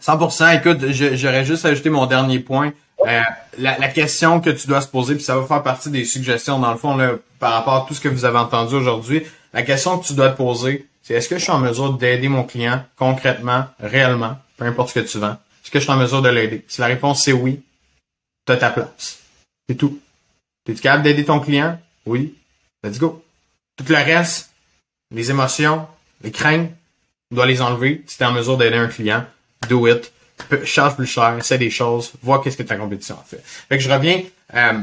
A: 100%. Écoute, j'aurais juste ajouté mon dernier point. Euh, la, la, question que tu dois se poser, puis ça va faire partie des suggestions dans le fond là, par rapport à tout ce que vous avez entendu aujourd'hui. La question que tu dois te poser, c'est est-ce que je suis en mesure d'aider mon client concrètement, réellement, peu importe ce que tu vends, est-ce que je suis en mesure de l'aider? Si la réponse c'est oui, tu as ta place. C'est tout. Es-tu capable d'aider ton client? Oui. Let's go. Tout le reste, les émotions, les craintes, tu dois les enlever si tu es en mesure d'aider un client. Do it. Charge plus cher, essaie des choses, vois qu'est-ce que ta compétition fait. Fait que je reviens. Euh,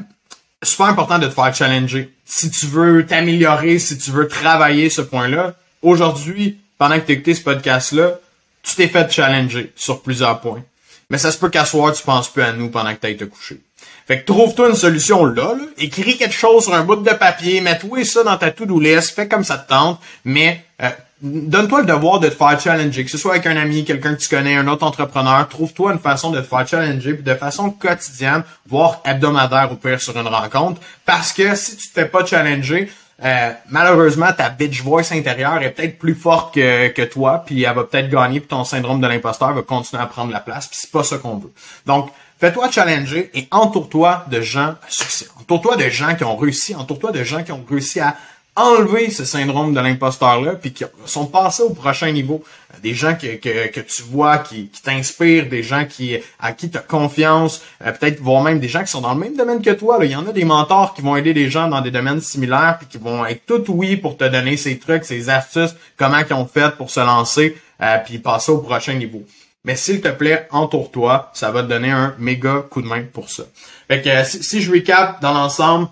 A: super important de te faire challenger. Si tu veux t'améliorer, si tu veux travailler ce point-là, aujourd'hui, pendant que tu écouté ce podcast-là, tu t'es fait challenger sur plusieurs points mais ça se peut qu'à soir, tu penses plus à nous pendant que tu ailles te coucher. Fait que trouve-toi une solution là, là, écris quelque chose sur un bout de papier, mets-toi ça dans ta to-do fais comme ça te tente, mais euh, donne-toi le devoir de te faire challenger, que ce soit avec un ami, quelqu'un que tu connais, un autre entrepreneur, trouve-toi une façon de te faire challenger, puis de façon quotidienne, voire hebdomadaire ou pire sur une rencontre, parce que si tu te fais pas challenger, euh, malheureusement, ta bitch voice intérieure est peut-être plus forte que, que toi, puis elle va peut-être gagner, puis ton syndrome de l'imposteur va continuer à prendre la place, puis c'est pas ça qu'on veut. Donc, fais-toi challenger et entoure-toi de gens à succès. Entoure-toi de gens qui ont réussi, entoure-toi de gens qui ont réussi à enlever ce syndrome de l'imposteur-là, puis qui sont passés au prochain niveau. Des gens que, que, que tu vois, qui, qui t'inspirent, des gens qui à qui tu as confiance, euh, peut-être voire même des gens qui sont dans le même domaine que toi. Il y en a des mentors qui vont aider des gens dans des domaines similaires, puis qui vont être tout oui pour te donner ces trucs, ces astuces, comment ils ont fait pour se lancer, euh, puis passer au prochain niveau. Mais s'il te plaît, entoure-toi, ça va te donner un méga coup de main pour ça. Fait que si, si je recap dans l'ensemble,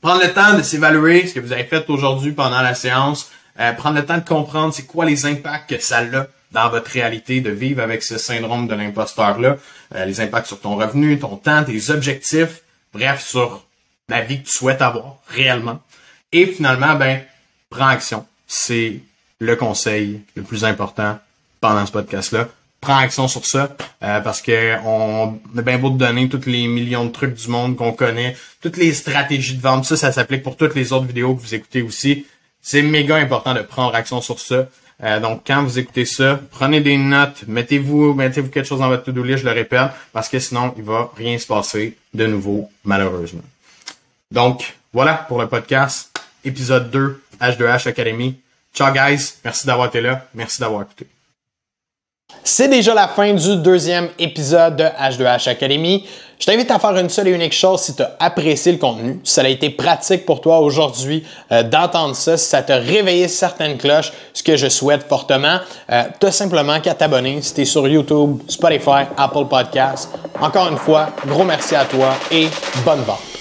A: prendre le temps de s'évaluer ce que vous avez fait aujourd'hui pendant la séance, euh, prendre le temps de comprendre c'est quoi les impacts que ça a dans votre réalité de vivre avec ce syndrome de l'imposteur-là, euh, les impacts sur ton revenu, ton temps, tes objectifs, bref, sur la vie que tu souhaites avoir réellement. Et finalement, ben, prends action. C'est le conseil le plus important pendant ce podcast-là. Prends action sur ça euh, parce que on a bien beau de donner tous les millions de trucs du monde qu'on connaît, toutes les stratégies de vente, ça, ça s'applique pour toutes les autres vidéos que vous écoutez aussi. C'est méga important de prendre action sur ça. Euh, donc, quand vous écoutez ça, prenez des notes, mettez-vous, mettez-vous quelque chose dans votre to-do je le répète, parce que sinon, il va rien se passer de nouveau, malheureusement. Donc, voilà pour le podcast, épisode 2, H2H Academy. Ciao guys, merci d'avoir été là, merci d'avoir écouté.
C: C'est déjà la fin du deuxième épisode de H2H Academy. Je t'invite à faire une seule et unique chose si tu as apprécié le contenu, si ça a été pratique pour toi aujourd'hui euh, d'entendre ça, si ça t'a réveillé certaines cloches, ce que je souhaite fortement, euh, tu simplement qu'à t'abonner si tu es sur YouTube, Spotify, Apple Podcasts. Encore une fois, gros merci à toi et bonne vente.